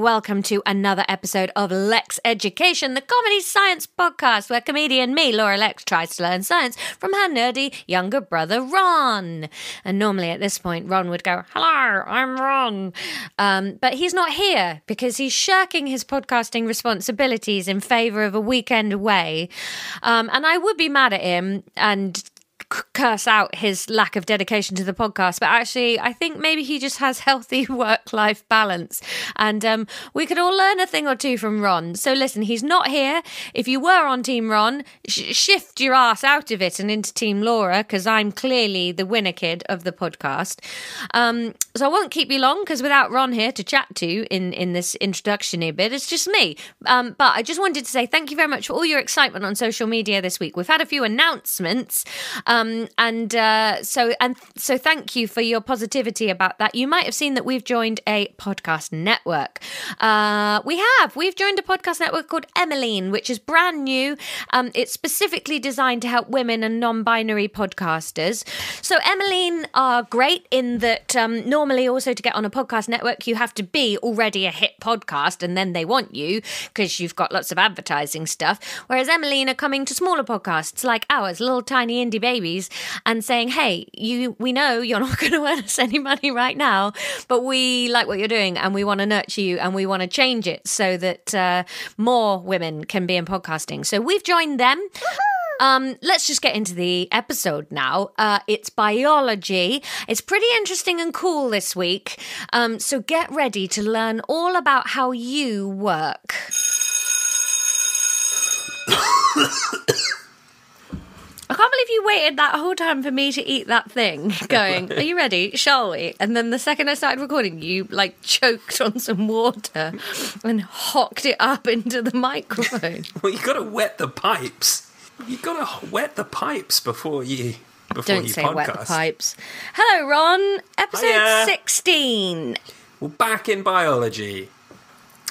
Welcome to another episode of Lexx Education, the comedy science podcast where comedian me, Laura Lexx, tries to learn science from her nerdy younger brother, Ron. And normally at this point, Ron would go, Hello, I'm Ron. Um, but he's not here because he's shirking his podcasting responsibilities in favor of a weekend away. Um, and I would be mad at him and curse out his lack of dedication to the podcast, but actually, I think maybe he just has healthy work life balance. And um, we could all learn a thing or two from Ron. So, listen, he's not here. If you were on Team Ron, sh- shift your ass out of it and into Team Laura, because I'm clearly the winner kid of the podcast. Um, so, I won't keep you long, because without Ron here to chat to in, in this introduction bit, it's just me. Um, but I just wanted to say thank you very much for all your excitement on social media this week. We've had a few announcements. Um, and uh, so and so thank you for your positivity about that. You might have seen that we've joined a podcast network. Uh, we have. We've joined a podcast network called Emmeline, which is brand new. Um, it's specifically designed to help women and non-binary podcasters. So Emmeline are great in that um, normally also to get on a podcast network you have to be already a hit podcast and then they want you because you've got lots of advertising stuff. Whereas Emmeline are coming to smaller podcasts like ours, little tiny indie babies, and saying, "Hey, you, we know you're not going to earn us any money right now, but we like what you're doing, and we want to nurture you, and we want to change it so that uh, more women can be in podcasting." So we've joined them. Um, let's just get into the episode now. Uh, it's biology. It's pretty interesting and cool this week. Um, so get ready to learn all about how you work. I can't believe you waited that whole time for me to eat that thing. Going, are you ready? Shall we? And then the second I started recording, you like choked on some water and hocked it up into the microphone. Well, you got to wet the pipes. You got to wet the pipes before you before Don't you say podcast. wet the pipes. Hello, Ron. Episode Hiya. 16. Well, back in biology.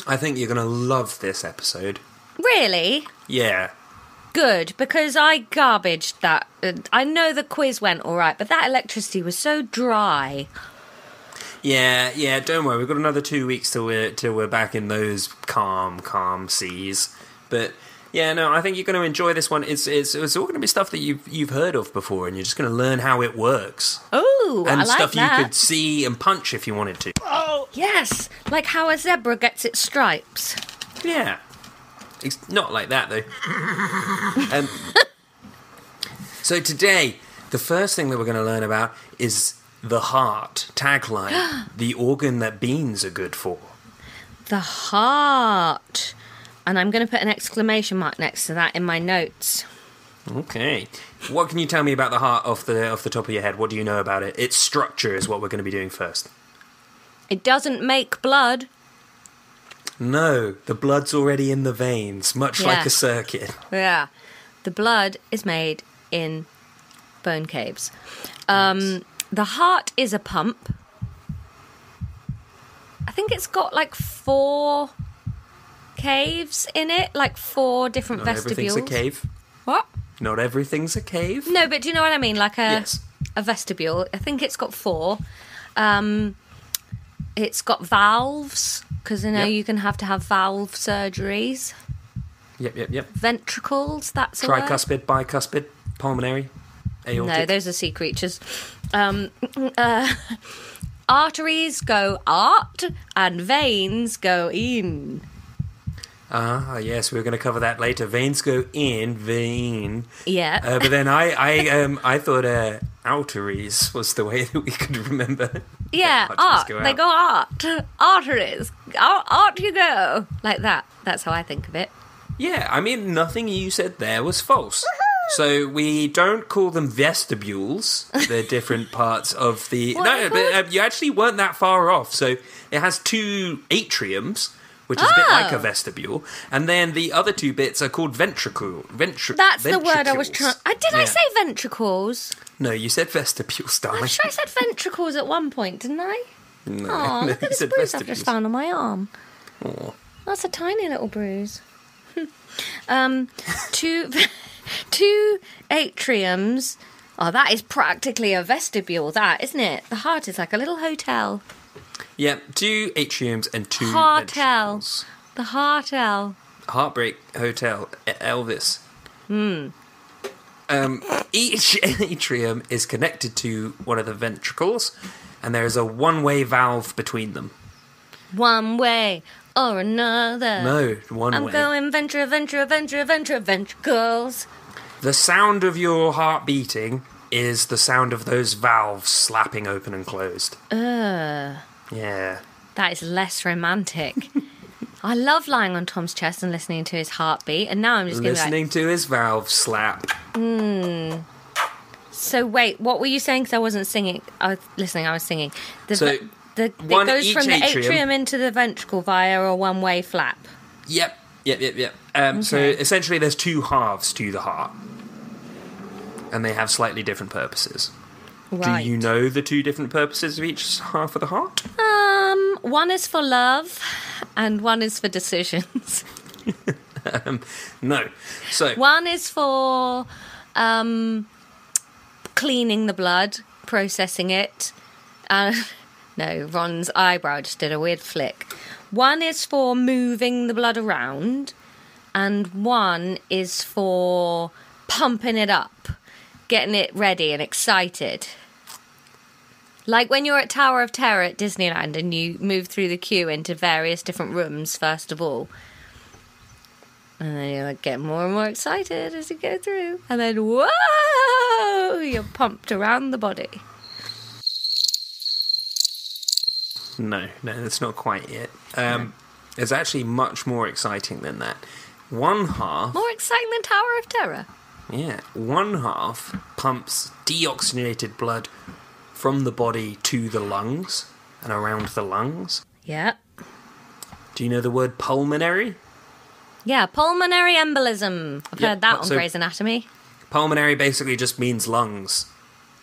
I think you're going to love this episode. Really? Yeah. Good, because I garbaged that. Uh, I know the quiz went all right, but that electricity was so dry. Yeah, yeah, don't worry. We've got another two weeks till we're till we're back in those calm, calm seas. But yeah, no, I think you're going to enjoy this one. It's it's it's all going to be stuff that you've you've heard of before, and you're just going to learn how it works Oh, and I like stuff that. you could see and punch if you wanted to. Oh, yes, like how a zebra gets its stripes. Yeah. It's not like that though. um, so today, the first thing that we're going to learn about is the heart tagline: the organ that beans are good for. The heart. And I'm going to put an exclamation mark next to that in my notes. Okay. What can you tell me about the heart off the off the top of your head? What do you know about it? Its structure is what we're going to be doing first. It doesn't make blood. No, the blood's already in the veins, much Yeah. like a circuit. Yeah. The blood is made in bone caves. Um, the heart is a pump. I think it's got like four caves in it, like four different Not vestibules. everything's a cave. What? Not everything's a cave. No, but do you know what I mean? Like a Yes. a vestibule. I think it's got four. Um, it's got valves because you know Yep. you can have to have valve surgeries. Yep, yep, yep. Ventricles. That's a word. Tricuspid, bicuspid, pulmonary, aortic. No, those are sea creatures. Um, uh, arteries go art and veins go in. Ah, yes, we're going to cover that later. Veins go in, vein. Yeah. Uh, but then I, I, um, I thought uh, arteries was the way that we could remember. yeah, art. go They out. go art. Arteries. Art, art you go. Like that. That's how I think of it. Yeah, I mean, nothing you said there was false. So we don't call them vestibules. They're different parts of the. What no, but uh, you actually weren't that far off. So it has two atriums, which is a bit like Oh. a vestibule, and then the other two bits are called ventricle. Ventri- That's the word I was trying. Uh, did I say ventricles? No, you said vestibules, darling. I'm sure I said ventricles at one point, didn't I? No, Oh, no, look at this bruise I've just found on my arm. Aw. That's a tiny little bruise. um, two, two atriums. Oh, that is practically a vestibule, that isn't it? The heart is like a little hotel. Yeah, two atriums and two ventricles. The Heartel. Heartbreak Hotel, Elvis. Um, each atrium is connected to one of the ventricles, and there is a one-way valve between them. One way or another. No, one way. I'm way. going venture, venture, venture, venture, ventricles. The sound of your heart beating is the sound of those valves slapping open and closed. Ugh. Yeah. That is less romantic. I love lying on Tom's chest and listening to his heartbeat, and now I'm just be like, Listening to his valve slap. So wait, what were you saying? Because I wasn't singing. I was listening. I was singing. The, So, the, one it goes each from the atrium. atrium into the ventricle via a one-way flap. Yep, yep, yep, yep. Um, So essentially, there's two halves to the heart, and they have slightly different purposes. Right. Do you know the two different purposes of each half of the heart? Um, one is for love, and one is for decisions. No. So one is for um, cleaning the blood, processing it. Uh, no, Ron's eyebrow just did a weird flick. One is for moving the blood around, and one is for pumping it up, getting it ready and excited. Like when you're at Tower of Terror at Disneyland and you move through the queue into various different rooms, first of all. And then you like get more and more excited as you go through. And then whoa you're pumped around the body. no, no, that's not quite it. Um, It's actually much more exciting than that. One half, More exciting than Tower of Terror. Yeah, one half pumps deoxygenated blood from the body to the lungs and around the lungs. Yeah. Do you know the word pulmonary? Yeah, pulmonary embolism. I've Yeah, heard that on Grey's Anatomy. Pulmonary basically just means lungs.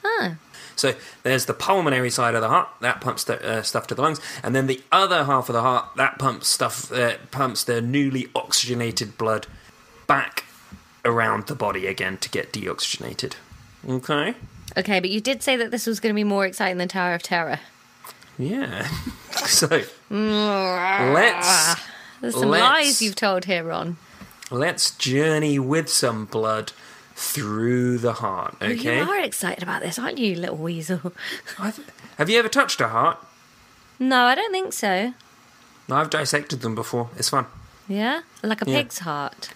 Huh. So there's the pulmonary side of the heart that pumps the uh, stuff to the lungs, and then the other half of the heart that pumps stuff uh, pumps the newly oxygenated blood back around the body again to get deoxygenated. Okay. Okay, but you did say that this was going to be more exciting than Tower of Terror. Yeah. so let's There's some Let's- lies you've told here, Ron. let's journey with some blood through the heart. Okay. You are excited about this, aren't you, little weasel? Have you ever touched a heart? No, I don't think so. No, I've dissected them before. It's fun. Yeah? Like a Yeah. pig's heart.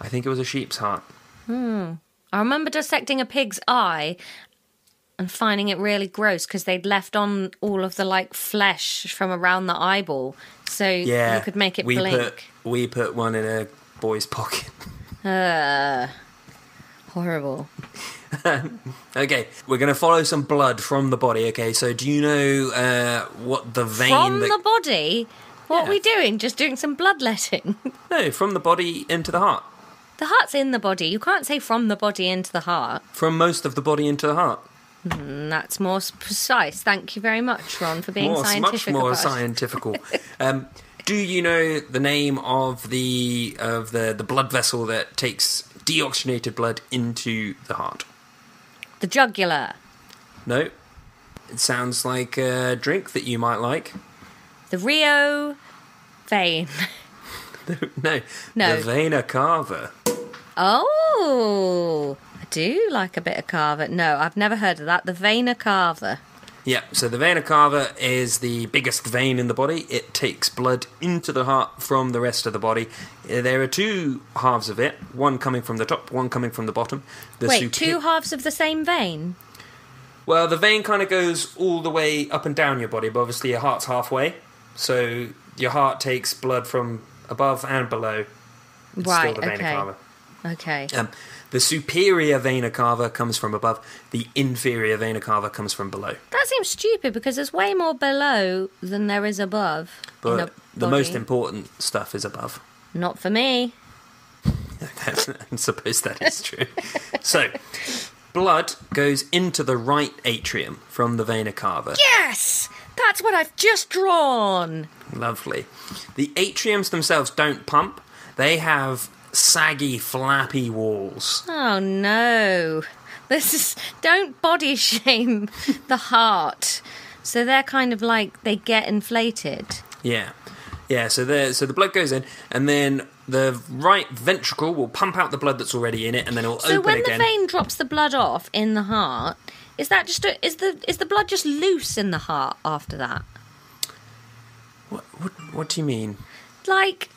I think it was a sheep's heart. Hmm. I remember dissecting a pig's eye and finding it really gross because they'd left on all of the like flesh from around the eyeball, so Yeah, you could make it we blink. Put, we put one in a boy's pocket. Uh, horrible. Okay, we're going to follow some blood from the body. Okay, so do you know uh, what the vein From that the body. What Yeah. are we doing? Just doing some bloodletting. no from the body into the heart, the heart's in the body. You can't say from the body into the heart. from most of the body into the heart. And that's more precise. Thank you very much, Ron, for being More, scientific much more scientifical. um, do you know the name of the of the the blood vessel that takes deoxygenated blood into the heart? The jugular. No, it sounds like a drink that you might like. The Rio vein. no, No. the vena cava. Oh, I do like a bit of carver. No, I've never heard of that. The vena cava. Yeah, so the vena cava is the biggest vein in the body. It takes blood into the heart from the rest of the body. Uh, There are two halves of it, one coming from the top, one coming from the bottom. The Wait, supe- two halves of the same vein? Well, the vein kind of goes all the way up and down your body, but obviously your heart's halfway. So your heart takes blood from above and below. It's Right, still the vena okay. cava. Okay. Um, the superior vena cava comes from above. The inferior vena cava comes from below. That seems stupid because there's way more below than there is above. But the most important stuff is above. Not for me. I suppose that is true. so, blood goes into the right atrium from the vena cava. Yes! That's what I've just drawn! Lovely. The atriums themselves don't pump, they have saggy, flappy walls. Oh no. This is. Don't body shame the heart. So they're kind of like they get inflated. Yeah, yeah. So the so the blood goes in, and then the right ventricle will pump out the blood that's already in it, and then it will open it. So open when again. the vein drops the blood off in the heart, is that just a, is the is the blood just loose in the heart after that? What, what what do you mean? Like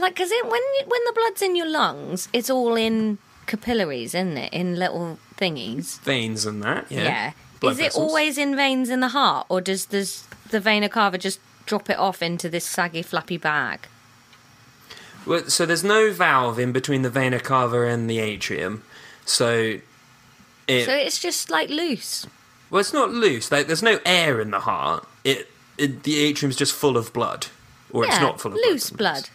like it when when the blood's in your lungs, it's all in capillaries, isn't it? In little thingies. Veins and that. Yeah. Yeah. Blood is it always in veins in the heart or does this, the vena cava just drop it off into this saggy flappy bag? Well, so there's no valve in between the vena cava and the atrium. So it So it's just like loose. well, it's not loose. Like there's no air in the heart. It, it the atrium's just full of blood, or it's not full of loose blood. blood.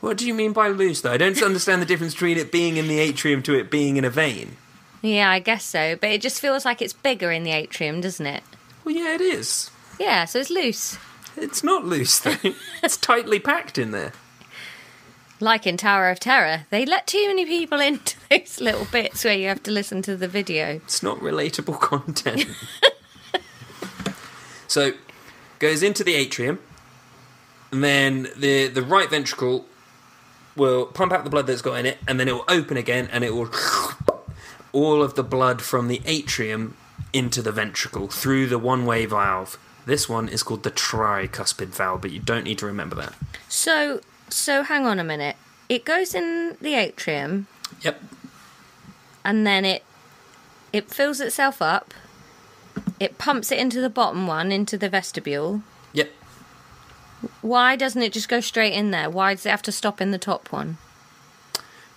What do you mean by loose? Though I don't understand the difference between it being in the atrium to it being in a vein. Yeah, I guess so. But it just feels like it's bigger in the atrium, doesn't it? Well, yeah, it is. Yeah, so it's loose. It's not loose though. it's tightly packed in there. Like in Tower of Terror, they let too many people into those little bits where you have to listen to the video. It's not relatable content. so, goes into the atrium, and then the the right ventricle will pump out the blood that's got in it, and then it will open again, and it will all of the blood from the atrium into the ventricle through the one way valve. This one is called the tricuspid valve, but you don't need to remember that. So, so hang on a minute. It goes in the atrium, Yep. and then it it fills itself up. It pumps it into the bottom one, into the vestibule. Yep. Why doesn't it just go straight in there? Why does it have to stop in the top one?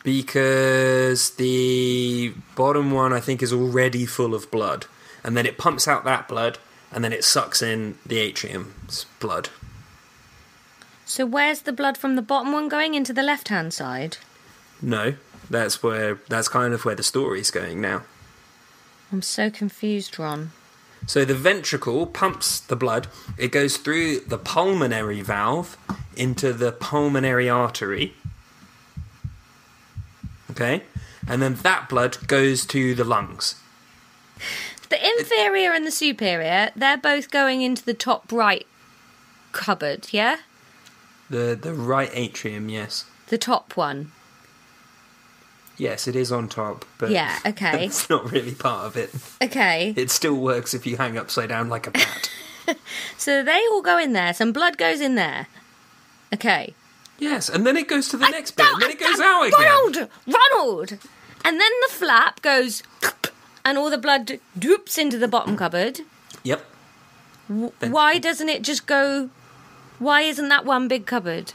because the bottom one I think is already full of blood, and then it pumps out that blood, and then it sucks in the atrium's blood. So where's the blood from the bottom one going into the left hand side? No, that's where that's kind of where the story's going now. I'm so confused, Ron. So the ventricle pumps the blood. It goes through the pulmonary valve into the pulmonary artery. Okay? And then that blood goes to the lungs. The inferior and the superior, they're both going into the top right cupboard, yeah? The the right atrium, yes. The top one. Yes, it is on top, but Yeah, okay. it's not really part of it. Okay. It still works if you hang upside down like a bat. So they all go in there. Some blood goes in there. Okay. yes, and then it goes to the next bit, and then it goes out again. Ronald! Ronald! And then the flap goes, and all the blood droops into the bottom cupboard. Yep. Then- Why doesn't it just go? Why isn't that one big cupboard?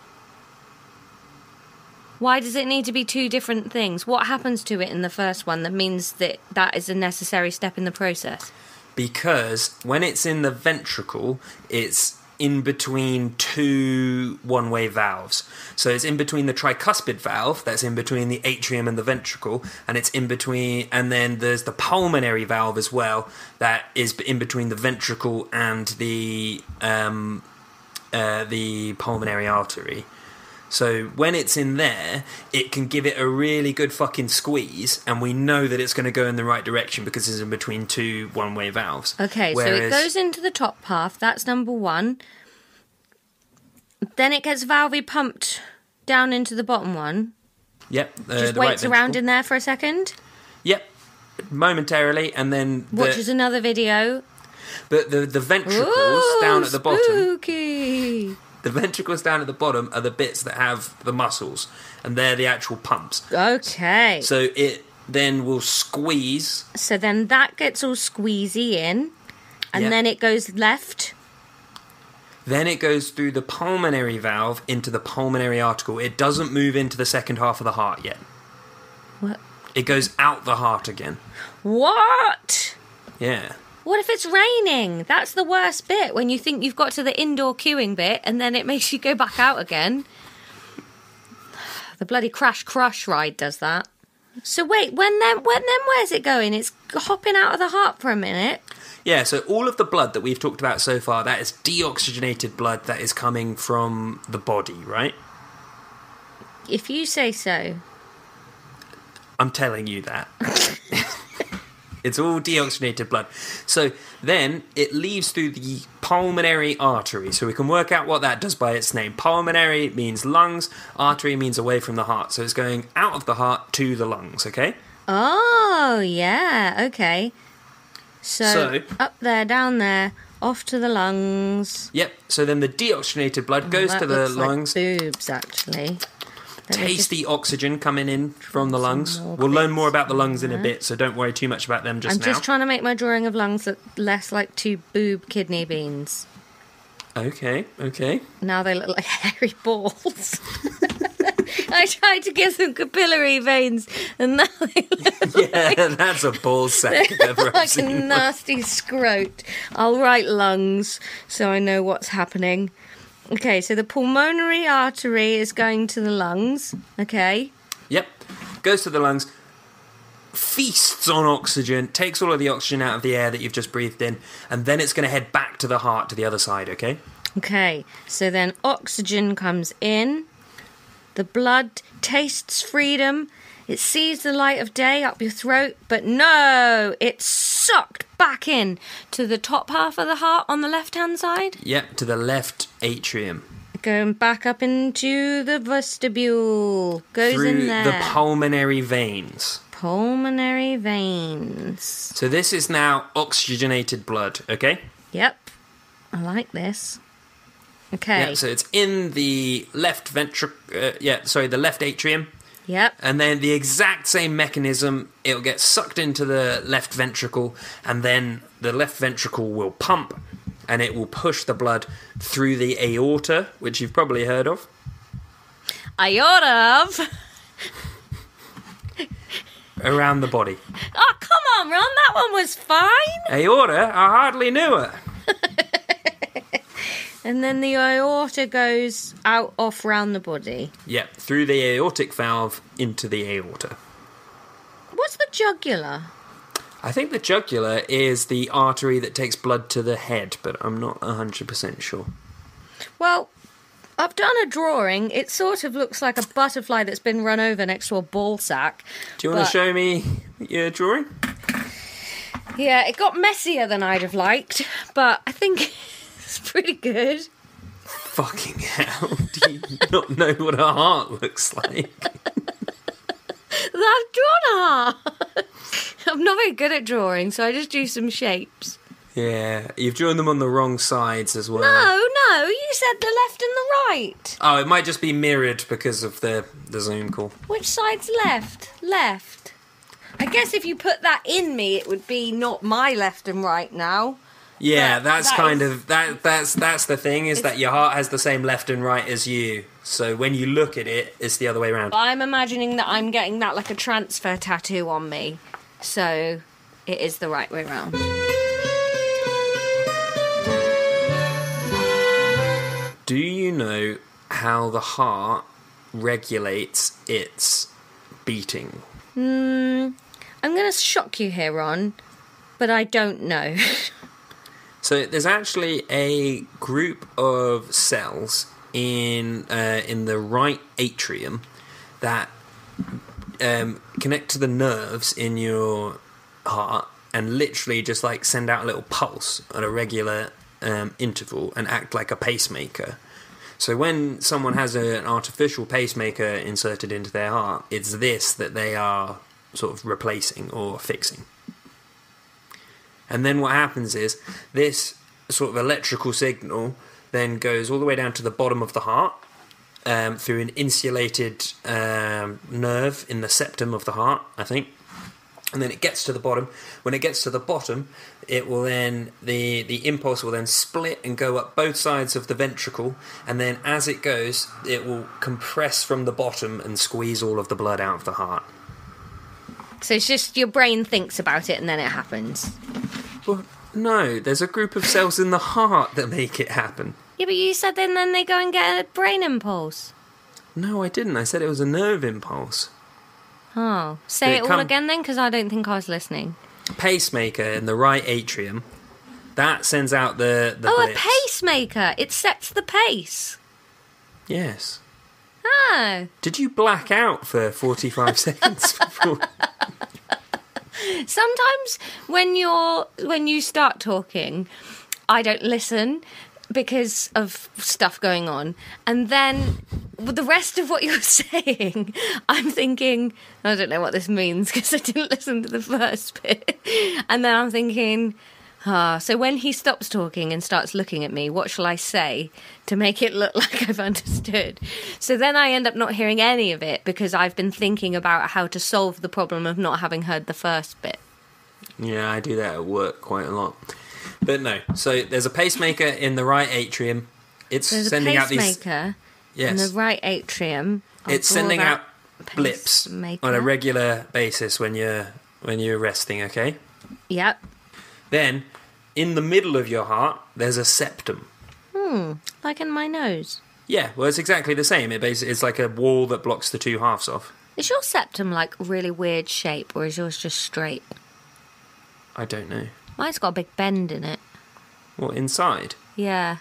Why does it need to be two different things? What happens to it in the first one that means that that is a necessary step in the process? Because when it's in the ventricle, it's in between two one way valves. So it's in between the tricuspid valve, that's in between the atrium and the ventricle, and it's in between, and then there's the pulmonary valve as well, that is in between the ventricle and the um, uh, the pulmonary artery. So when it's in there, it can give it a really good fucking squeeze, and we know that it's going to go in the right direction because it's in between two one-way valves. Okay, so it goes into the top half. That's number one. Then it gets valvey pumped down into the bottom one. Yep. Uh, Just the right waits around in there for a second. Yep. Momentarily, and then the, Watches another video. but the the ventricles Ooh, down at the bottom. Spooky. The ventricles down at the bottom are the bits that have the muscles, and they're the actual pumps. Okay. So it then will squeeze. So then that gets all squeezy in, and Yeah. then it goes left. Then it goes through the pulmonary valve into the pulmonary article. It doesn't move into the second half of the heart yet. What? It goes out the heart again. What? Yeah. What if it's raining? That's the worst bit when you think you've got to the indoor queuing bit and then it makes you go back out again. The bloody crash crush ride does that. So wait, when then when then where's it going? It's hopping out of the heart for a minute. Yeah, so all of the blood that we've talked about so far, that is deoxygenated blood that is coming from the body, right? If you say so. I'm telling you that. It's all deoxygenated blood. So then it leaves through the pulmonary artery. So we can work out what that does by its name. Pulmonary means lungs, artery means away from the heart. So it's going out of the heart to the lungs, okay? Oh, yeah. Okay. So, So- up there, down there, off to the lungs. Yep. So then the deoxygenated blood oh, goes That to the looks like lungs. boobs, actually. Taste just- oxygen coming in from the lungs. We'll learn more about the lungs in a bit, so don't worry too much about them just I'm now. just trying to make my drawing of lungs look less like two boob kidney beans. okay, okay. Now they look like hairy balls. I tried to give them capillary veins, and now they look Yeah, that's a ball sack if ever I've like a nasty scrote. I'll write lungs so I know what's happening. Okay, so the pulmonary artery is going to the lungs. Okay. Yep. Goes to the lungs, feasts on oxygen, takes all of the oxygen out of the air that you've just breathed in, and then it's going to head back to the heart to the other side, okay? Okay, so then oxygen comes in, the blood tastes freedom, it sees the light of day up your throat, but no, it's sucked back in to the top half of the heart on the left hand side, Yep, to the left atrium. going back up into the vestibule, goes through in there. the pulmonary veins. Pulmonary veins. So this is now oxygenated blood, okay? Yep, I like this. Okay, Yeah, so it's in the left ventricle, uh, yeah, sorry, the left atrium. Yep. And then the exact same mechanism, it'll get sucked into the left ventricle, and then the left ventricle will pump and it will push the blood through the aorta, which you've probably heard of. I ought of. Around the body. Oh, come on, Ron, that one was fine. Aorta? I hardly knew it. And then the aorta goes out off round the body. Yep, through the aortic valve into the aorta. What's the jugular? I think the jugular is the artery that takes blood to the head, but I'm not 100% sure. Well, I've done a drawing. It sort of looks like a butterfly that's been run over next to a ball sack. Do you want But- to show me your drawing? Yeah, it got messier than I'd have liked, but I think it's pretty good. Fucking hell. Do you not know what a heart looks like? I've drawn a heart. I'm not very good at drawing, so I just do some shapes. Yeah, you've drawn them on the wrong sides as well. No, no, you said the left and the right. Oh, it might just be mirrored because of the the zoom call. Which side's left? Left. I guess if you put that in me, it would be not my left and right now. Yeah, But that's that kind is- of that. That's that's the thing is that your heart has the same left and right as you. So when you look at it, it's the other way around. I'm imagining that I'm getting that like a transfer tattoo on me. So it is the right way round. Do you know how the heart regulates its beating? Hmm, I'm going to shock you here, Ron, but I don't know. So there's actually a group of cells in uh, in the right atrium that um, connect to the nerves in your heart and literally just like send out a little pulse at a regular um, interval and act like a pacemaker. So when someone has a, an artificial pacemaker inserted into their heart, it's this that they are sort of replacing or fixing. And then what happens is this sort of electrical signal then goes all the way down to the bottom of the heart um, through an insulated um, nerve in the septum of the heart, I think. And then it gets to the bottom. When it gets to the bottom, it will then the the impulse will then split and go up both sides of the ventricle, and then as it goes, it will compress from the bottom and squeeze all of the blood out of the heart. So it's just your brain thinks about it and then it happens. Well, no, there's a group of cells in the heart that make it happen. Yeah, but you said then then they go and get a brain impulse. No, I didn't. I said it was a nerve impulse. Oh, say It it all come- again then, because I don't think I was listening. Pacemaker in the right atrium. That sends out the the Oh, a pacemaker! It sets the pace. Yes. Oh, Did you black out for 45 seconds before? Sometimes when you're when you start talking, I don't listen because of stuff going on, and then the rest of what you're saying, I'm thinking I don't know what this means because I didn't listen to the first bit, and then I'm thinking. Ah, so when he stops talking and starts looking at me, what shall I say to make it look like I've understood? So then I end up not hearing any of it because I've been thinking about how to solve the problem of not having heard the first bit. Yeah, I do that at work quite a lot. But no, so there's a pacemaker in the right atrium. It's There's sending out these. pacemaker in the right atrium. I'll it's sending out blips pacemaker. on a regular basis when you're when you're resting. Okay. Yep. Then, in the middle of your heart, there's a septum. Hmm, Like in my nose. Yeah, well, it's exactly the same. It basically it's like a wall that blocks the two halves off. Is your septum like really weird shape or is yours just straight? I don't know. Mine's got a big bend in it. What inside? Yeah.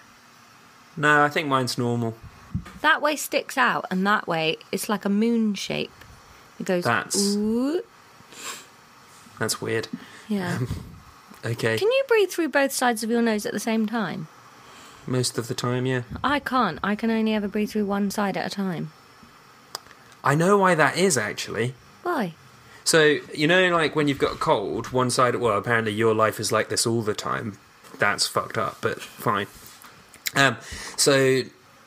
No, I think mine's normal. That way sticks out and that way it's like a moon shape. It goes That's- ooh. That's weird. Yeah. Okay, Can you breathe through both sides of your nose at the same time? most of the time, yeah. I can't. I can only ever breathe through one side at a time. I know why that is actually. Why? So you know, like when you've got a cold, one side. Well, apparently your life is like this all the time. That's fucked up, but fine. Um, so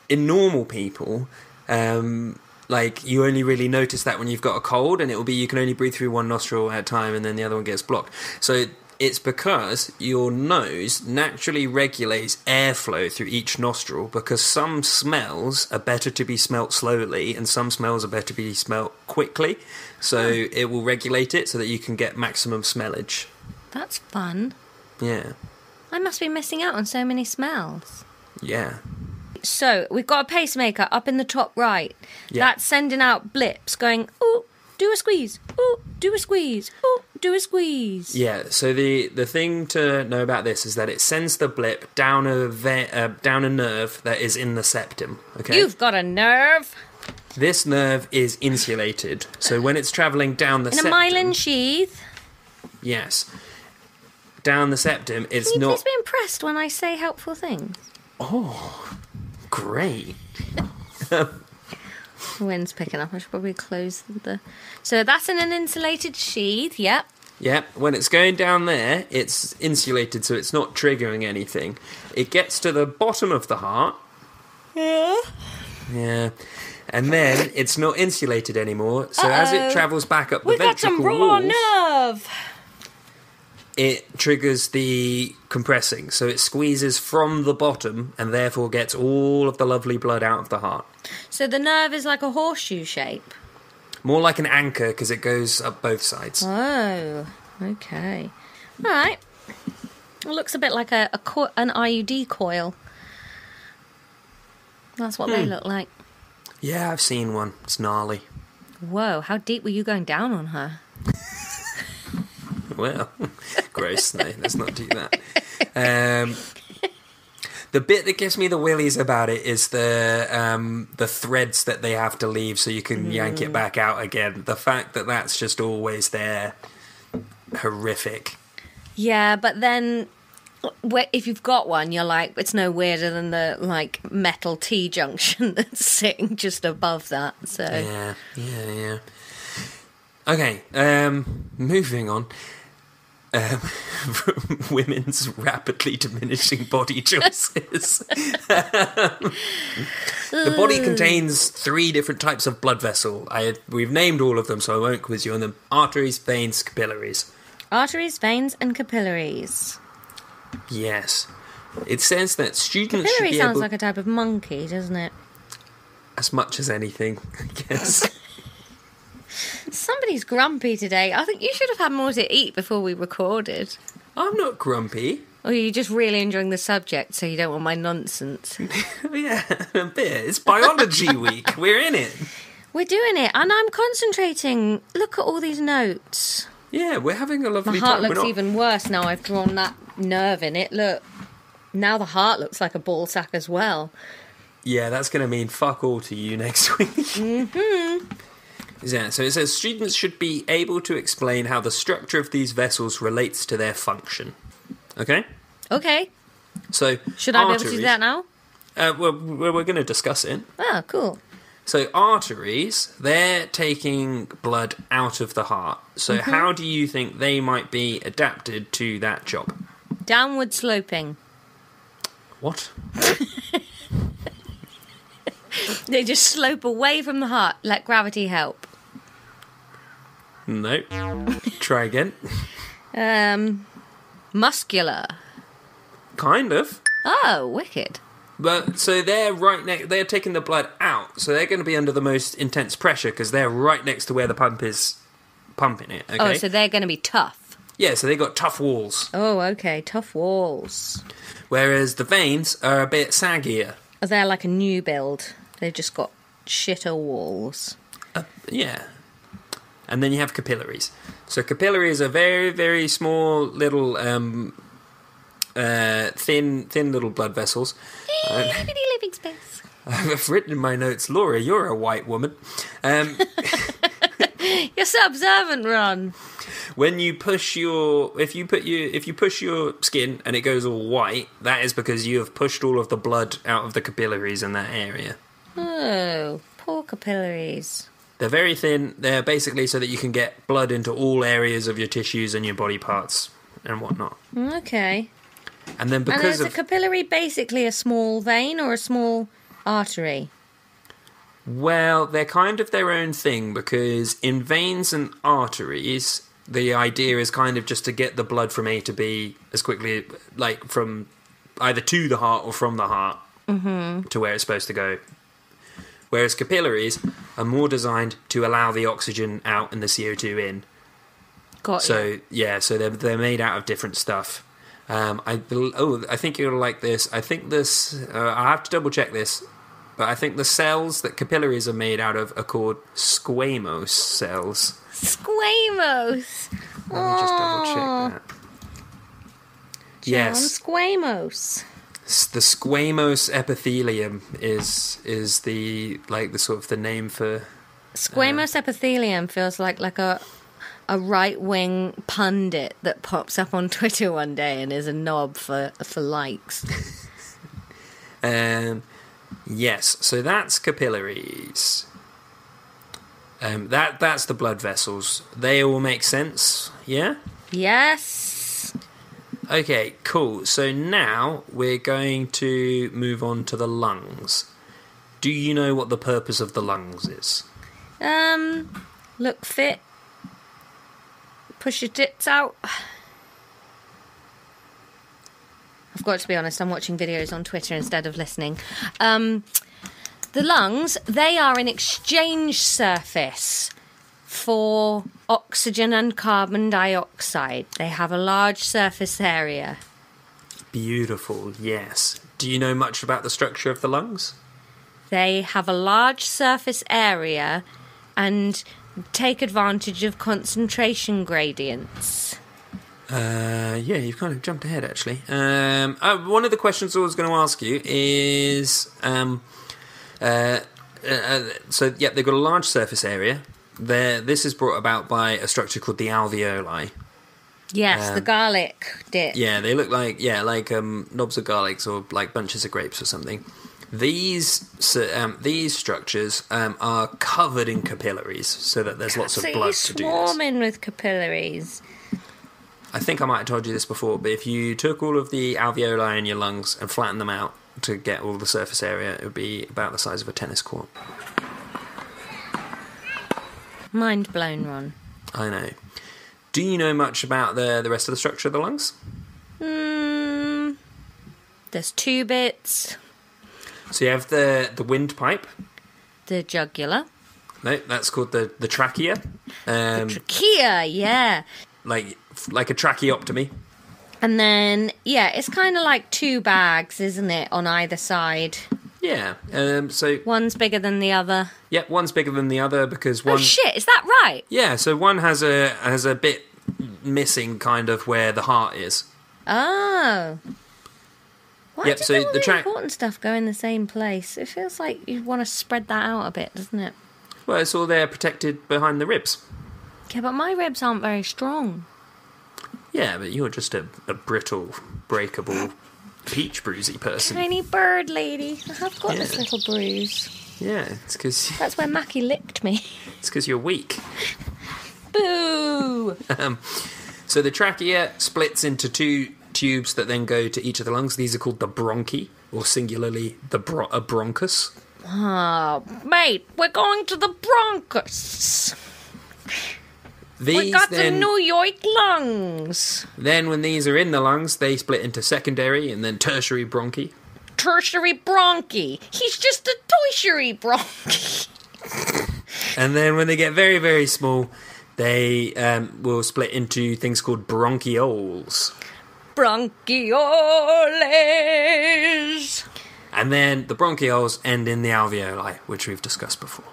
in normal people, um, like you only really notice that when you've got a cold, and it will be you can only breathe through one nostril at a time, and then the other one gets blocked. So it's because your nose naturally regulates airflow through each nostril because some smells are better to be smelt slowly and some smells are better to be smelt quickly. So it will regulate it so that you can get maximum smellage. That's fun. Yeah. I must be missing out on so many smells. Yeah. So we've got a pacemaker up in the top right. Yeah. That's sending out blips going, ooh, do a squeeze. Ooh, do a squeeze. Ooh, do a squeeze. Yeah, so the the thing to know about this is that it sends the blip down a ve- uh, down a nerve that is in the septum. Okay, You've got a nerve this nerve is insulated, so when it's traveling down the in a septum, myelin sheath. yes, down the septum, it's Can you not please be impressed when I say helpful things? Oh, great. Wind's picking up. I should probably close the. So that's in an insulated sheath. Yep. Yeah, when it's going down there, it's insulated, so it's not triggering anything. It gets to the bottom of the heart. Yeah. Yeah. And then it's not insulated anymore. So as it travels back up the We've got some raw walls, nerve. It triggers the compressing. So it squeezes from the bottom and therefore gets all of the lovely blood out of the heart. So the nerve is like a horseshoe shape. More like an anchor because it goes up both sides. Oh, okay. All right. It looks a bit like a, a co- an IUD coil. That's what they Hmm. look like. Yeah, I've seen one. It's gnarly. Whoa, how deep were you going down on her? Well, gross. No, let's not do that. Um, the bit that gives me the willies about it is the um, the threads that they have to leave so you can yank it back out again. The fact that that's just always there, horrific. Yeah, but then if you've got one, you're like, it's no weirder than the like metal T junction that's sitting just above that. So Yeah, yeah, yeah. Okay, um, moving on. Um, women's rapidly diminishing body choices. the body contains three different types of blood vessel. I we've named all of them, so I won't quiz you on them: arteries, veins, capillaries. arteries, veins, and capillaries. Yes, it says that students should Capillary sounds able, like a type of monkey, doesn't it? as much as anything. I guess. Somebody's grumpy today. I think you should have had more to eat before we recorded. I'm not grumpy. Oh, or are you just really enjoying the subject, so you don't want my nonsense? Yeah, a bit. It's biology week. We're in it. We're doing it, and I'm concentrating. Look at all these notes. Yeah, we're having a lovely My heart time. Looks not- even worse now I've drawn that nerve in it. Look. Now the heart looks like a ball sack as well. Yeah, that's going to mean fuck all to you next week. Mm-hmm. Yeah, so it says students should be able to explain how the structure of these vessels relates to their function. Okay? Okay. So Should I be able to do that now? Uh, well, we're, we're going to discuss it. Oh, cool. So arteries, they're taking blood out of the heart. So Mm-hmm. how do you think they might be adapted to that job? Downward sloping. What? They just slope away from the heart. Let gravity help. No. Try again. Um, muscular. Kind of. Oh, wicked. But so they're right next. They're taking the blood out, so they're going to be under the most intense pressure because they're right next to where the pump is pumping it. Okay. Oh, so they're going to be tough. yeah, so they got tough walls, Oh, okay. Tough walls. whereas the veins are a bit saggier. They're like a new build. They've just got shitter walls. Uh, yeah. And then you have capillaries. So capillaries are very, very small little, um, uh, thin, thin little blood vessels. Uh, living space. I've written in my notes, Laura, you're a white woman. Um, You're so observant, Ron. When you push your, if you put your, if you push your skin and it goes all white, that is because you have pushed all of the blood out of the capillaries in that area. Oh, poor capillaries. They're very thin. They're basically so that you can get blood into all areas of your tissues and your body parts and whatnot. Okay. And then because and is of a capillary basically a small vein or a small artery? Well, they're kind of their own thing because in veins and arteries, the idea is kind of just to get the blood from A to B as quickly, like from either to the heart or from the heart to where it's supposed to go. Whereas capillaries are more designed to allow the oxygen out and the CO2 in. Got you. So yeah, so they're they're made out of different stuff. Um, I oh, I think you're gonna like this. I think this. Uh, I have to double check this, but I think the cells that capillaries are made out of are called squamous cells. Squamous. Let me just double check that. Yes, Squamous. s- the squamous epithelium is is the like the sort of the name for. Squamous epithelium feels like like a a right wing pundit that pops up on Twitter one day and is a knob for for likes. Um, yes, so that's capillaries. Um, that that's the blood vessels. They all make sense. Yeah. yes. Okay, cool. So now we're going to move on to the lungs. Do you know what the purpose of the lungs is? Um look fit. Push your tits out. I've got to be honest, I'm watching videos on Twitter instead of listening. Um, the lungs, they are an exchange surface for oxygen and carbon dioxide. They have a large surface area. Beautiful. Yes. Do you know much about the structure of the lungs? They have a large surface area and take advantage of concentration gradients. Uh, yeah, you've kind of jumped ahead actually. Um, uh, one of the questions I was going to ask you is, um, uh, uh, uh, so yeah, they've got a large surface area. There, this is brought about by a structure called the alveoli. Yes, the Um, garlic dip. Yeah, they look like yeah, like um, knobs of garlics or like bunches of grapes or something. These so, um, these structures um, are covered in capillaries, so that there's lots of So blood to do this. swarming with capillaries. I think I might have told you this before, but if you took all of the alveoli in your lungs and flattened them out to get all the surface area, it would be about the size of a tennis court. Mind blown, Ron. I know. Do you know much about the the rest of the structure of the lungs? Hmm. There's two bits. So you have the the windpipe. The jugular. No, that's called the the trachea. Um, Trachea, yeah. like like a tracheotomy. And then, yeah, it's kind of like two bags, isn't it, on either side? Yeah. Um, so One's bigger than the other. yeah, one's bigger than the other because Oh one. shit, is that right? yeah. So one has a has a bit missing, kind of where the heart is. Oh. Why Yep, does so all the the tra- important stuff go in the same place? It feels like you want to spread that out a bit, doesn't it? Well, it's all there protected behind the ribs. Yeah, but my ribs aren't very strong. Yeah, but you're just a, a brittle, breakable, peach bruisey person. Tiny bird lady. I have got this little bruise. Yeah, it's because That's where Mackie licked me. it's because you're weak. Boo! Um, so the trachea splits into two tubes that then go to each of the lungs. These are called the bronchi, or singularly the bro- a bronchus. Oh, mate, we're going to the Broncos. These got then, the New York lungs. then, when these are in the lungs, they split into secondary and then tertiary bronchi. Tertiary bronchi. He's just a tertiary bronchi. And then when they get very, very small, they um, will split into things called bronchioles. Bronchioles. And then the bronchioles end in the alveoli, which we've discussed before.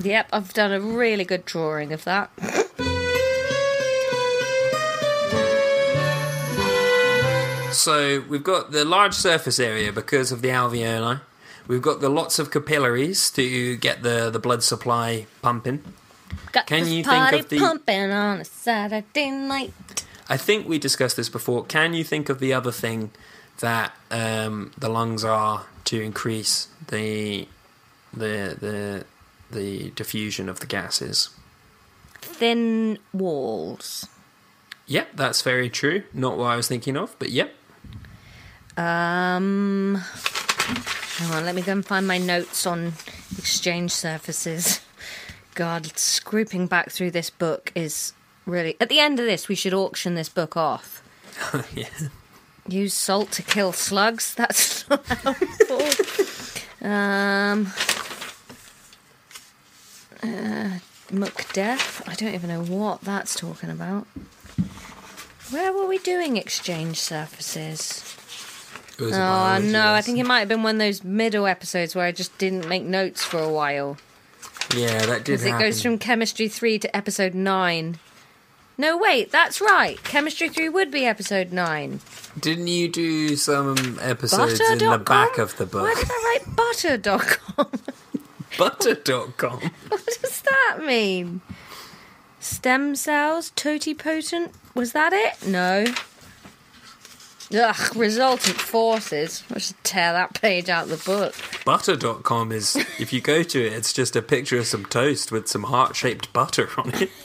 Yep, I've done a really good drawing of that. So we've got the large surface area because of the alveoli. We've got the lots of capillaries to get the, the blood supply pumping. Got Can you think of the- pumping on a Saturday night? I think we discussed this before. Can you think of the other thing that um, the lungs are to increase the the the the diffusion of the gases? Thin walls. Yep, that's very true. Not what I was thinking of, but yep. Um, hang on, let me go and find my notes on exchange surfaces. God, scraping back through this book is really. At the end of this, we should auction this book off. Oh yeah. Use salt to kill slugs. That's not helpful. um, uh, Macbeth. I don't even know what that's talking about. Where were we doing exchange surfaces? It was Oh no, I think it might have been one of those middle episodes where I just didn't make notes for a while. Yeah, that did Because it goes from chemistry three to episode nine. No, wait, that's right. Chemistry three would be episode nine. Didn't you do some episodes in the Butter.com? back of the book? Why did I write butter.com? Butter.com. what does that mean? Stem cells, totipotent? Was that it? No. Ugh, resultant forces. I should tear that page out of the book. Butter.com is, if you go to it, it's just a picture of some toast with some heart shaped butter on it.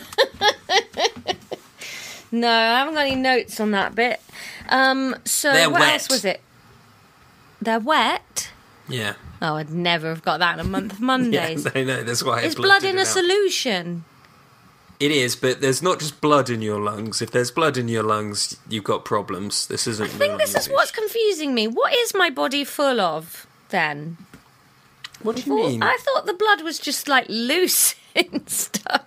No, I haven't got any notes on that bit. Um, so They're what wet. else was it? They're wet. Yeah. Oh, I'd never have got that on a month of Mondays. Yeah. I know, that's why I Is blood in it a out. solution? It is, but there's not just blood in your lungs. If there's blood in your lungs, you've got problems. This isn't. I think this is what's confusing me. What is my body full of then? What do you Well, mean? I thought the blood was just like loose and stuff.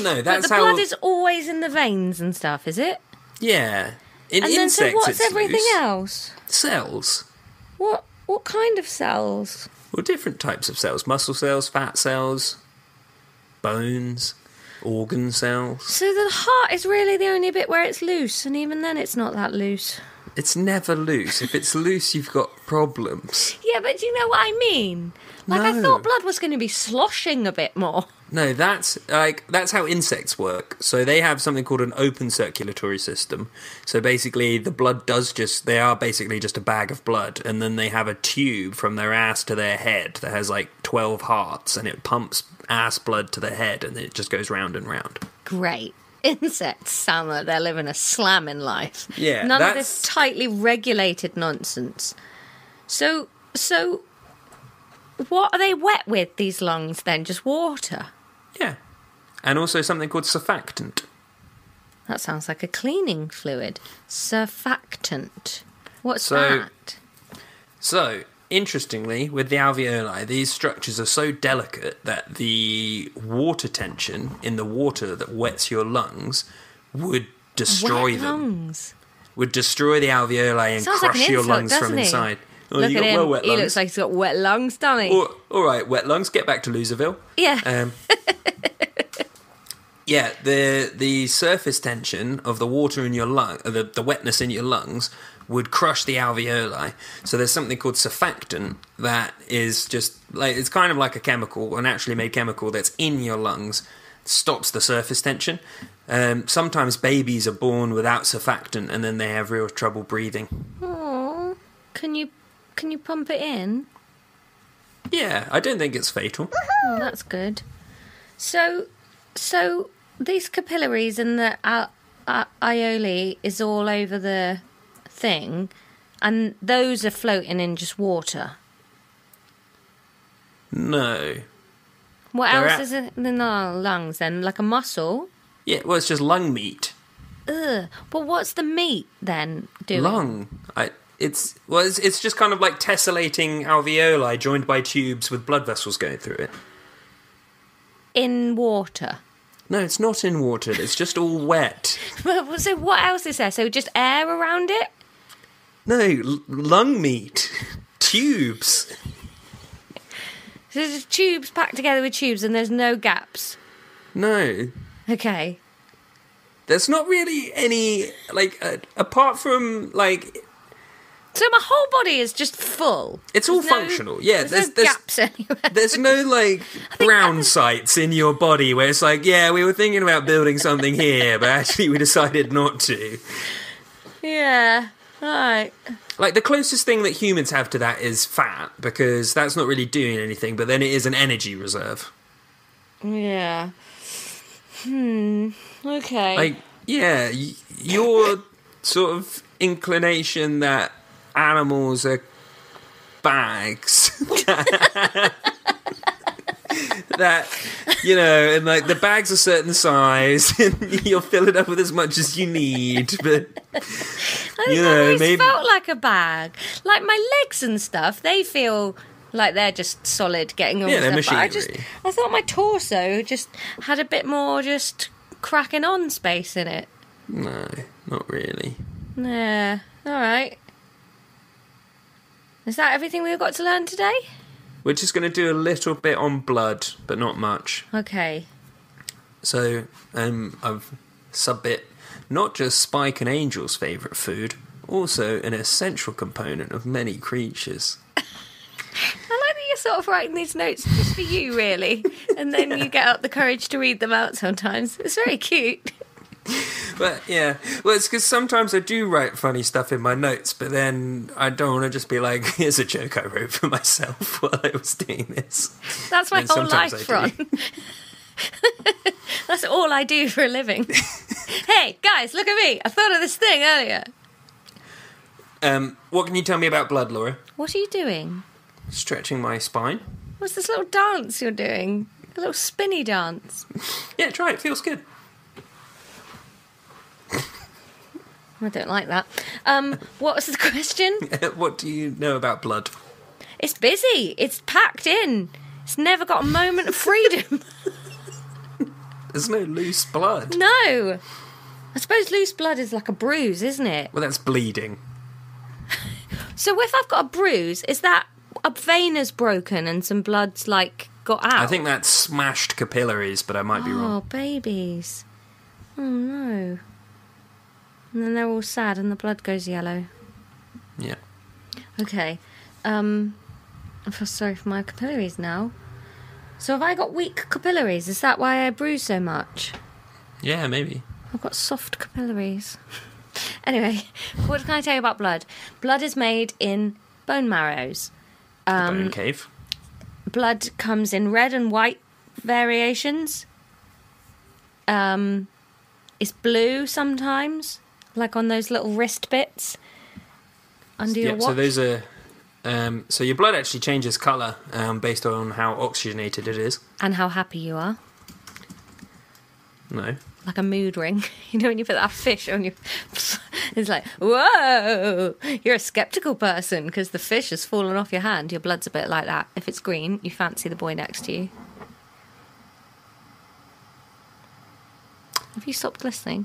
no, that's But the how. blood is always in the veins and stuff, is it? yeah. In And then so what's everything loose. else? Cells. What what kind of cells? Well, different types of cells: muscle cells, fat cells, bones, organ cells. So the heart is really the only bit where it's loose, and even then it's not that loose. It's never loose. If it's loose, you've got problems. Yeah, but do you know what I mean? Like I thought blood was going to be sloshing a bit more. No, that's like that's how insects work. So they have something called an open circulatory system. So basically, the blood does just they are basically just a bag of blood, and then they have a tube from their ass to their head that has like twelve hearts, and it pumps ass blood to the head, and it just goes round and round. Great. Insects sound like they're living a slamming life. Yeah, None of this tightly regulated nonsense. So, so, what are they wet with, these lungs then? Just water? Yeah, and also something called surfactant. That sounds like a cleaning fluid. Surfactant. What's So- that? So, interestingly, with the alveoli, these structures are so delicate that the water tension in the water that wets your lungs would destroy Wet them. lungs. Would destroy the alveoli and Sounds like crush an your lungs from he? inside. Oh, Look at him. well he looks like he's got wet lungs, doesn't he? All- all right, wet lungs. Get back to Loserville. yeah. Um, yeah, the the surface tension of the water in your lung, uh, the the wetness in your lungs, would crush the alveoli. So there's something called surfactant that is just like it's kind of like a chemical, a naturally made chemical that's in your lungs, stops the surface tension. Um, sometimes babies are born without surfactant and then they have real trouble breathing. Oh, can you can you pump it in? Yeah, I don't think it's fatal. Oh, that's good. So, so these capillaries and the uh, uh, aioli is all over the thing, and those are floating in just water. No. What They're else at- is in the lungs then? Like a muscle? Yeah, well, it's just lung meat. Ugh. But what's the meat then doing? Lung. I, it's well, it's, it's just kind of like tessellating alveoli joined by tubes with blood vessels going through it. In water. No, it's not in water. It's just all wet. Well, so what else is there? So just air around it? No, l- lung meat. Tubes. So there's tubes packed together with tubes and there's no gaps. No. Okay. There's not really any like uh, apart from like So my whole body is just full. it's all There's no- functional. Yeah, There's, there's no gaps anywhere. there's no like brown sites in your body where it's like, yeah, we were thinking about building something here, but actually we decided not to. yeah. Right. Like the closest thing that humans have to that is fat because that's not really doing anything, but then it is an energy reserve. Yeah. Hmm. Okay. Like, yeah, y- your sort of inclination that animals are bags. that you know, and like the bag's a certain size, and you'll fill it up with as much as you need. But I think you know, maybe felt like a bag. Like my legs and stuff, they feel like they're just solid getting on. Yeah, they're. But I just, machinery. I thought my torso just had a bit more just cracking on space in it. no, not really. Yeah. All right. Is that everything we've got to learn today? We're just going to do a little bit on blood, but not much. Okay. So, um, I've subbit not just Spike and Angel's favourite food, also an essential component of many creatures. I like that you're sort of writing these notes just for you, really, and then you get up the courage to read them out sometimes. It's very cute. But yeah, well, it's because sometimes I do write funny stuff in my notes, but then I don't want to just be like, "Here's a joke I wrote for myself while I was doing this." That's my And whole life, Ron. That's all I do for a living. hey, guys, look at me. I thought of this thing earlier. Um, what can you tell me about blood, Laura? What are you doing? Stretching my spine. What's this little dance you're doing? A little spinny dance. Yeah, try it. Feels good. I don't like that. Um, what was the question? what do you know about blood? It's busy. It's packed in. It's never got a moment of freedom. There's no loose blood. no. I suppose loose blood is like a bruise, isn't it? Well, that's bleeding. So if I've got a bruise, is that a vein is broken and some blood's like got out? I think that's smashed capillaries, but I might be wrong. Oh, babies. Oh no. And then they're all sad and the blood goes yellow. Yeah. Okay. Um I feel sorry for my capillaries now. So have I got weak capillaries? Is that why I bruise so much? Yeah, maybe. I've got soft capillaries. anyway, what can I tell you about blood? Blood is made in bone marrows. The Um, bone cave. blood comes in red and white variations. Um, it's blue sometimes, like on those little wrist bits under your Yeah, watch. so those are. Um, so your blood actually changes colour um, based on how oxygenated it is. and how happy you are, No. like a mood ring. You know when you put that fish on your, it's like whoa, you're a skeptical person because the fish has fallen off your hand. Your blood's a bit like that. If it's green, you fancy the boy next to you. Have you stopped listening?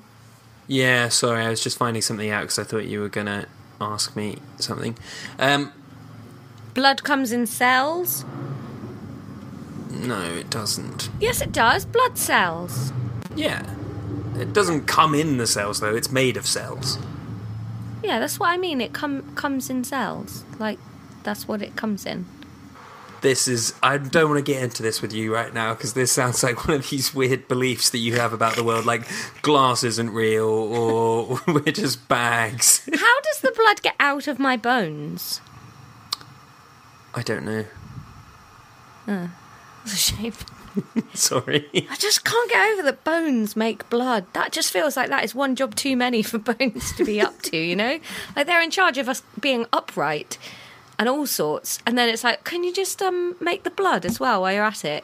Yeah, sorry, I was just finding something out because I thought you were going to ask me something. Um, Blood comes in cells. no, it doesn't. Yes, it does. Blood cells. Yeah. It doesn't come in the cells, though, it's made of cells. Yeah, that's what I mean. It come comes in cells. Like that's what it comes in. This is. I don't want to get into this with you right now because this sounds like one of these weird beliefs that you have about the world, like glass isn't real or we're just bags. How does the blood get out of my bones? I don't know. Ah, it's a shame. Sorry. I just can't get over that bones make blood. That just feels like that is one job too many for bones to be up to, you know? Like they're in charge of us being upright and all sorts. And then it's like, can you just um make the blood as well while you're at it?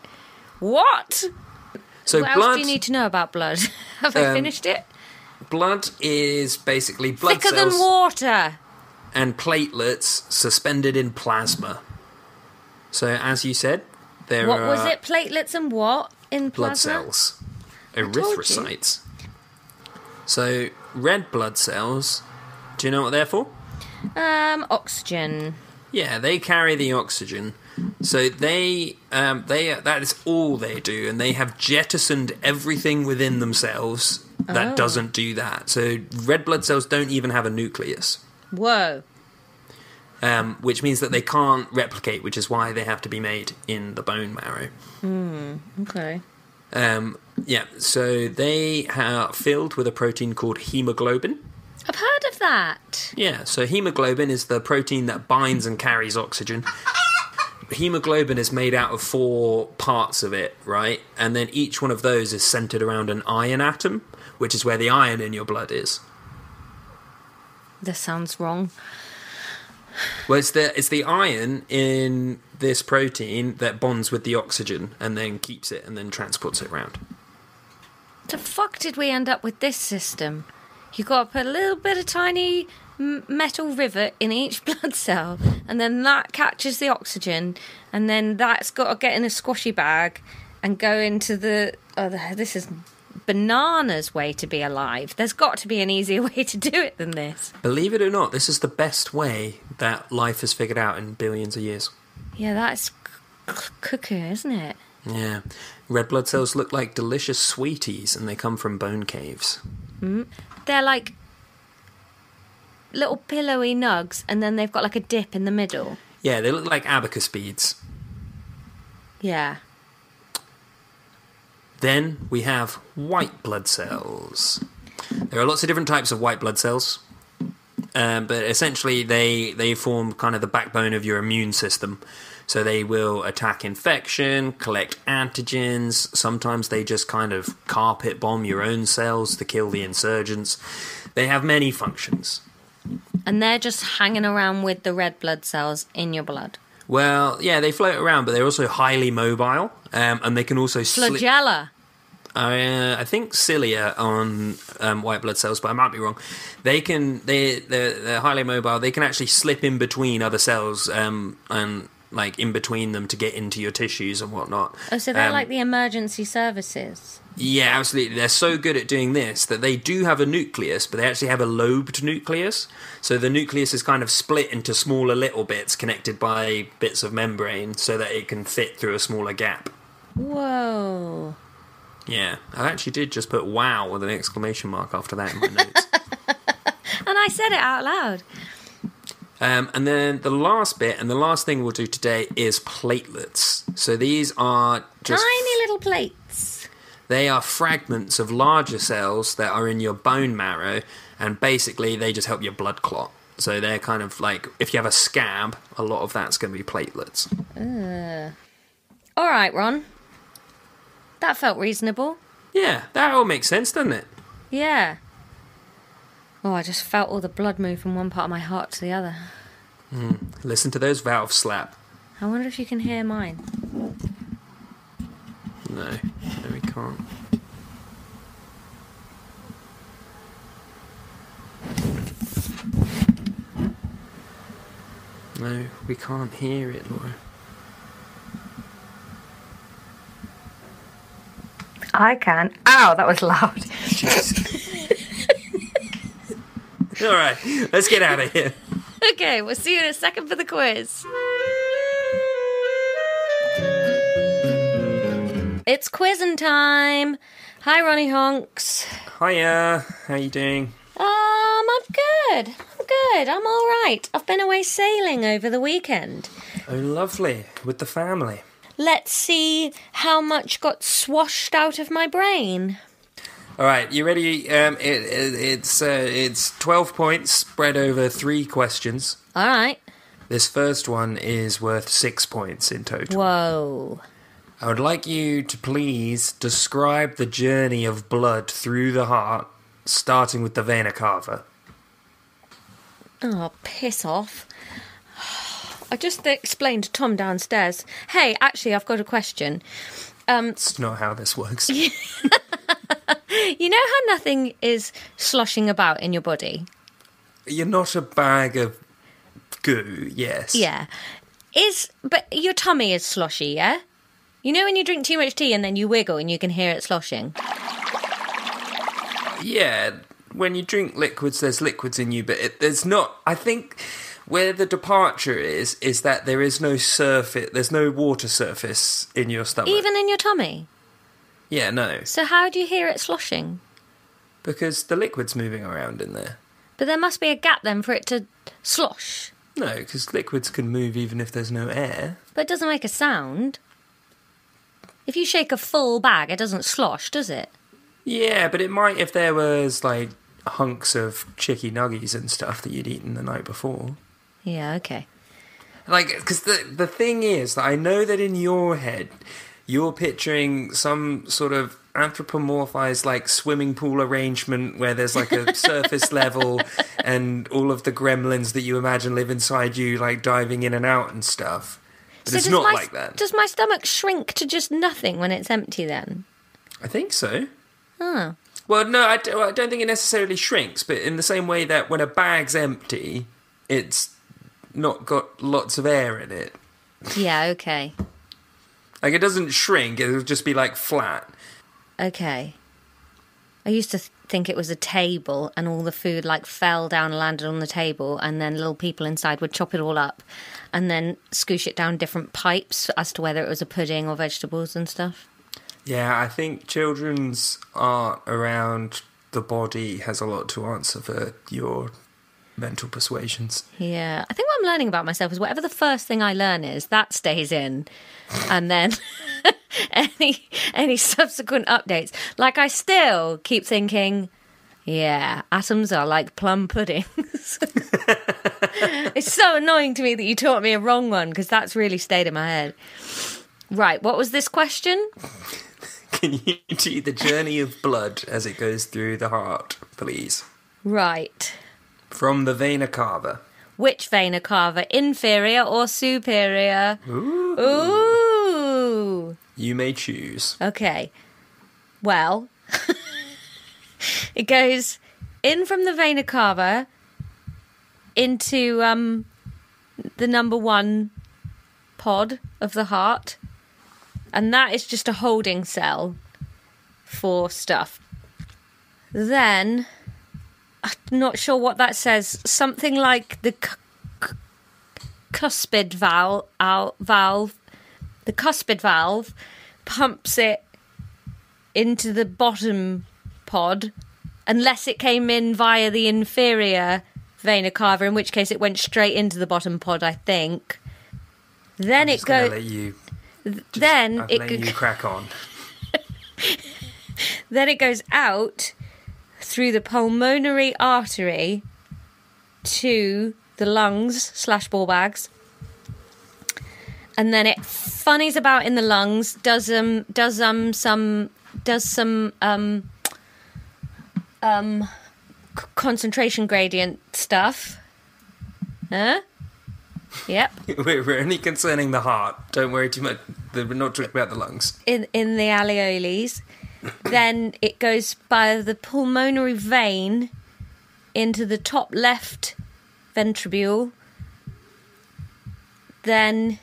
What? So what blood. else do you need to know about blood? Have I Um, finished it? blood is basically blood Thicker cells than water. and platelets suspended in plasma. So, as you said, there What are was it? Platelets and what in blood plasma? cells, erythrocytes. So, red blood cells. Do you know what they're for? Um, oxygen. Yeah, they carry the oxygen. So they, um, they that is all they do, and they have jettisoned everything within themselves that Oh. doesn't do that. So red blood cells don't even have a nucleus. Whoa. um, which means that they can't replicate, which is why they have to be made in the bone marrow. Okay. Um, yeah, so they are filled with a protein called hemoglobin. I've heard of that. Yeah, so hemoglobin is the protein that binds and carries oxygen. Hemoglobin is made out of four parts of it, right? And then each one of those is centered around an iron atom, which is where the iron in your blood is. This sounds wrong. Well, it's the it's the iron in this protein that bonds with the oxygen and then keeps it and then transports it around. The fuck did we end up with this system? You got to put a little bit of tiny metal rivet in each blood cell, and then that catches the oxygen, and then that's got to get in a squashy bag and go into the. Oh, this is bananas way to be alive. There's got to be an easier way to do it than this. Believe it or not, this is the best way that life has figured out in billions of years. Yeah, that's c- c- cuckoo, isn't it? Yeah. Red blood cells look like delicious sweeties and they come from bone caves. Mm. They're like little pillowy nugs, and then they've got like a dip in the middle. Yeah, they look like abacus beads. Yeah. Then we have white blood cells. There are lots of different types of white blood cells, um, but essentially they they form kind of the backbone of your immune system. So they will attack infection, collect antigens. Sometimes they just kind of carpet bomb your own cells to kill the insurgents. They have many functions. And they're just hanging around with the red blood cells in your blood. Well, yeah, they float around, but they're also highly mobile, um, and they can also. Flagella. Uh, I think cilia on um, white blood cells, but I might be wrong. They can they they're, they're highly mobile. They can actually slip in between other cells um, and like in between them to get into your tissues and whatnot. Oh, so they're Um, like the emergency services. Yeah, absolutely. They're so good at doing this that they do have a nucleus, but they actually have a lobed nucleus. So the nucleus is kind of split into smaller little bits connected by bits of membrane so that it can fit through a smaller gap. Whoa. Yeah, I actually did just put wow with an exclamation mark after that in my notes. And I said it out loud. Um, and then the last bit, and the last thing we'll do today is platelets. So these are just Tiny little plates. they are fragments of larger cells that are in your bone marrow, and basically they just help your blood clot. So they're kind of like if you have a scab, a lot of that's going to be platelets. All right, Ron. That felt reasonable. Yeah, that all makes sense, doesn't it? Yeah. Oh, I just felt all the blood move from one part of my heart to the other. Hmm. Listen to those valves slap. I wonder if you can hear mine. No, no, we can't. No, we can't hear it, Laura. I can. Ow, that was loud. All right, let's get out of here. okay, we'll see you in a second for the quiz. It's quizzing time. Hi, Ronnie Honks. Hiya, how you doing? Um, I'm good. I'm good. I'm all right. I've been away sailing over the weekend. Oh, lovely. With the family. Let's see how much got swashed out of my brain. All right, you ready? Um, it, it, it's uh, it's twelve points spread over three questions. All right. This first one is worth six points in total. Whoa. I would like you to please describe the journey of blood through the heart, starting with the vena cava. Oh, piss off. I just explained to Tom downstairs. Hey, actually, I've got a question. Um, It's not how this works. you know how nothing is sloshing about in your body? You're not a bag of goo, yes. Yeah. Is but your tummy is sloshy, yeah? You know when you drink too much tea and then you wiggle and you can hear it sloshing? Yeah, when you drink liquids, there's liquids in you, but it, there's not. I think where the departure is, is that there is no surface, there's no water surface in your stomach. Even in your tummy. Yeah, no. So how do you hear it sloshing? Because the liquid's moving around in there. But there must be a gap then for it to slosh. No, because liquids can move even if there's no air. But it doesn't make a sound. If you shake a full bag, it doesn't slosh, does it? Yeah, but it might if there was like hunks of chicky nuggies and stuff that you'd eaten the night before. Yeah, okay. Like, because the the thing is that I know that in your head you're picturing some sort of anthropomorphized like swimming pool arrangement where there's like a surface level and all of the gremlins that you imagine live inside you like diving in and out and stuff. But So it's not my, like that. Does my stomach shrink to just nothing when it's empty then? I think so. Oh. Well, no, I don't, I don't think it necessarily shrinks, but in the same way that when a bag's empty, it's not got lots of air in it. Yeah, okay. Like it doesn't shrink; it'll just be like flat. Okay. I used to th- think it was a table and all the food like fell down and landed on the table and then little people inside would chop it all up and then scoosh it down different pipes as to whether it was a pudding or vegetables and stuff. Yeah, I think children's art around the body has a lot to answer for your mental persuasions. Yeah. I think what I'm learning about myself is whatever the first thing I learn is, that stays in. And then any any subsequent updates. Like I still keep thinking, yeah, atoms are like plum puddings. it's so annoying to me that you taught me a wrong one because that's really stayed in my head. Right, what was this question? Can you do the journey of blood as it goes through the heart, please? Right. From the vena cava. Which vena cava, inferior or superior? Ooh. Ooh. You may choose. Okay. Well, it goes in from the vena cava into um, the number one pod of the heart, and that is just a holding cell for stuff. Then, I'm not sure what that says. Something like the c- c- cuspid valve, ow- valve, the cuspid valve pumps it into the bottom pod, unless it came in via the inferior vena cava, in which case it went straight into the bottom pod, I think. Then it Just gonna goes. Then I'm it go- you crack on. then it goes out through the pulmonary artery to the lungs slash ball bags and then it funnies about in the lungs does um does um some does some um um c- concentration gradient stuff huh yep we're, we're only concerning the heart. Don't worry too much. We're not talking about the lungs. in in the alveoles. Then it goes by the pulmonary vein into the top left ventribule. Then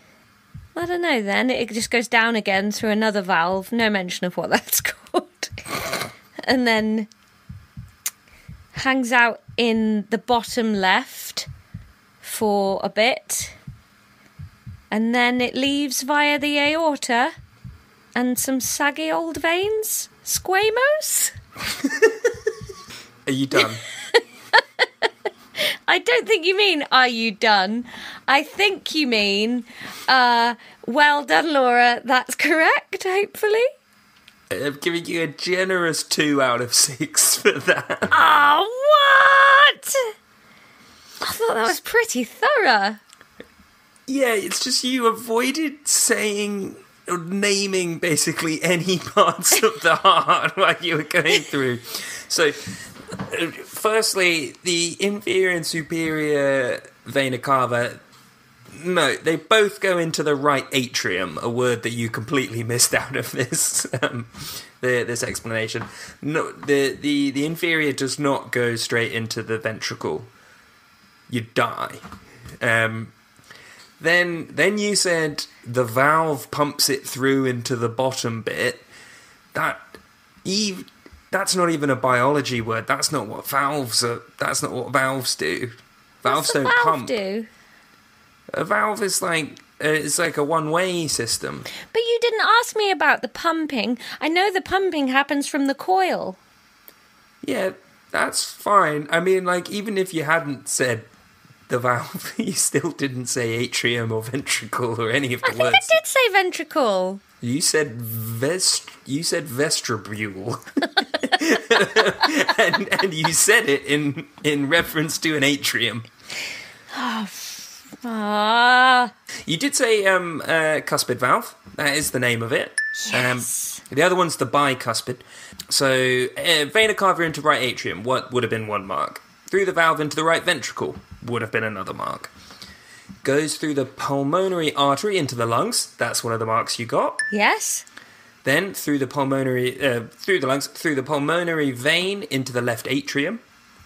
I don't know. Then it just goes down again through another valve. No mention of what that's called. and then hangs out in the bottom left for a bit. And then it leaves via the aorta and some saggy old veins. Squamos? Are you done? I don't think you mean "Are you done?" I think you mean uh, "Well done, Laura." That's correct. Hopefully. I'm giving you a generous two out of six for that. Oh, what? I thought that was pretty thorough. Yeah, it's just you avoided saying naming basically any parts of the heart while you were going through. So, uh, firstly, the inferior and superior vena cava. No, they both go into the right atrium. A word that you completely missed out of this um, the, this explanation. No, the, the the inferior does not go straight into the ventricle. You die. Um, then then you said the valve pumps it through into the bottom bit. That eve that's not even a biology word. That's not what valves are. That's not what valves do. Valves What's don't valve pump. do? A valve is like uh, it's like a one-way system. But you didn't ask me about the pumping. I know the pumping happens from the coil. Yeah, that's fine. I mean, like even if you hadn't said the valve, you still didn't say atrium or ventricle or any of the I think I did say ventricle. You said vest. You said vestibule, and and you said it in in reference to an atrium. Ah, You did say um, uh, cuspid valve. That is the name of it. Yes. Um, the other one's the bicuspid. So uh, vena cava into right atrium. What would have been one mark? Through the valve into the right ventricle would have been another mark. Goes through the pulmonary artery into the lungs. That's one of the marks you got. yes. Then through the pulmonary, uh, through the lungs, through the pulmonary vein into the left atrium.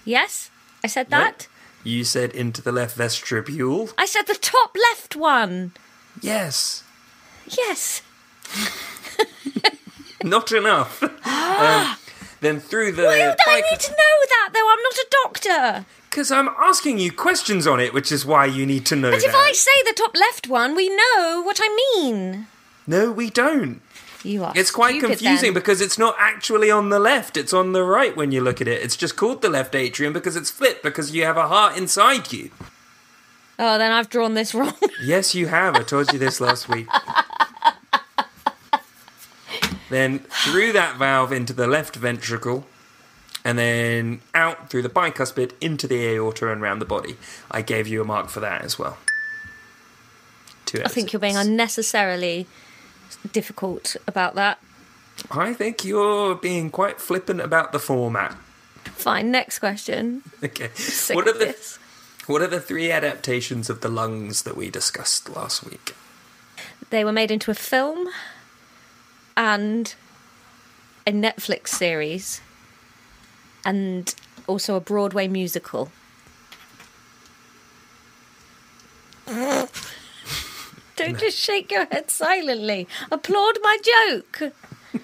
Yes. I said that. You said into the left vestibule. I said the top left one. Yes, Yes. not enough. um, then through the. Why would I need to know that though? I'm not a doctor. Because I'm asking you questions on it, which is why you need to know But that. if I say the top left one, we know what I mean. No, we don't. You are. It's quite confusing then. because it's not actually on the left, it's on the right when you look at it. It's just called the left atrium because it's flipped because you have a heart inside you. Oh, then I've drawn this wrong. Yes, you have. I told you this last week. then through that valve into the left ventricle, and then out through the bicuspid into the aorta and round the body. I gave you a mark for that as well. Two I think you're being unnecessarily difficult about that. I think you're being quite flippant about the format. Fine, next question. Okay. What are the this. What are the three adaptations of the lungs that we discussed last week? They were made into a film and a Netflix series and also a Broadway musical. Don't just shake your head silently. Applaud my joke.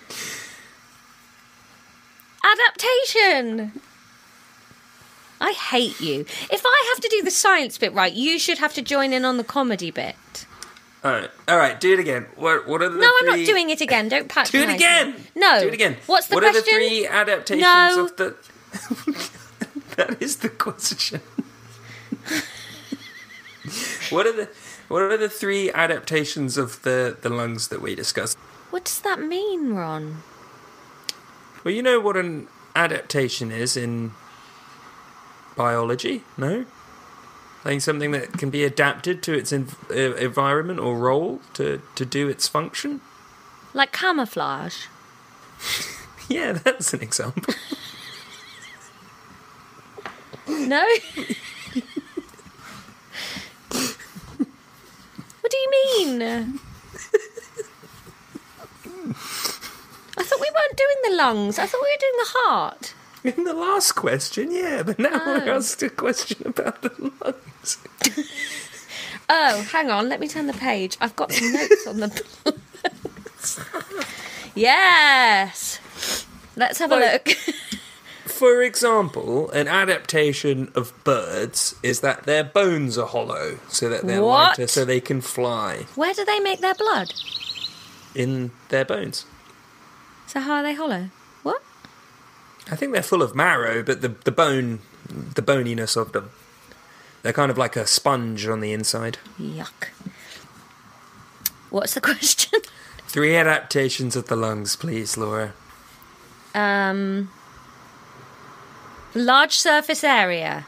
Adaptation. I hate you. If I have to do the science bit right, you should have to join in on the comedy bit. All right, all right. Do it again. What What are the No, I'm not doing it again. Don't patronise Do it me. again. No. Do it again. What's the what question? What are the three adaptations No. of the? that is the question. what are the What are the three adaptations of the the lungs that we discussed? What does that mean, Ron? Well, you know what an adaptation is in biology, no? Like something that can be adapted to its env- environment or role to, to do its function? Like camouflage? Yeah, that's an example. No? what do you mean? I thought we weren't doing the lungs. I thought we were doing the heart. In the last question, yeah, but now I Oh. asked a question about the lungs. Oh, hang on. Let me turn the page. I've got some notes on the. yes. Let's have a look. For example, an adaptation of birds is that their bones are hollow so that they're What? lighter so they can fly Where do they make their blood? in their bones. So how are they hollow? I think they're full of marrow, but the the bone, the boniness of them. They're kind of like a sponge on the inside. Yuck. What's the question? Three adaptations of the lungs, please, Laura. Um, large surface area.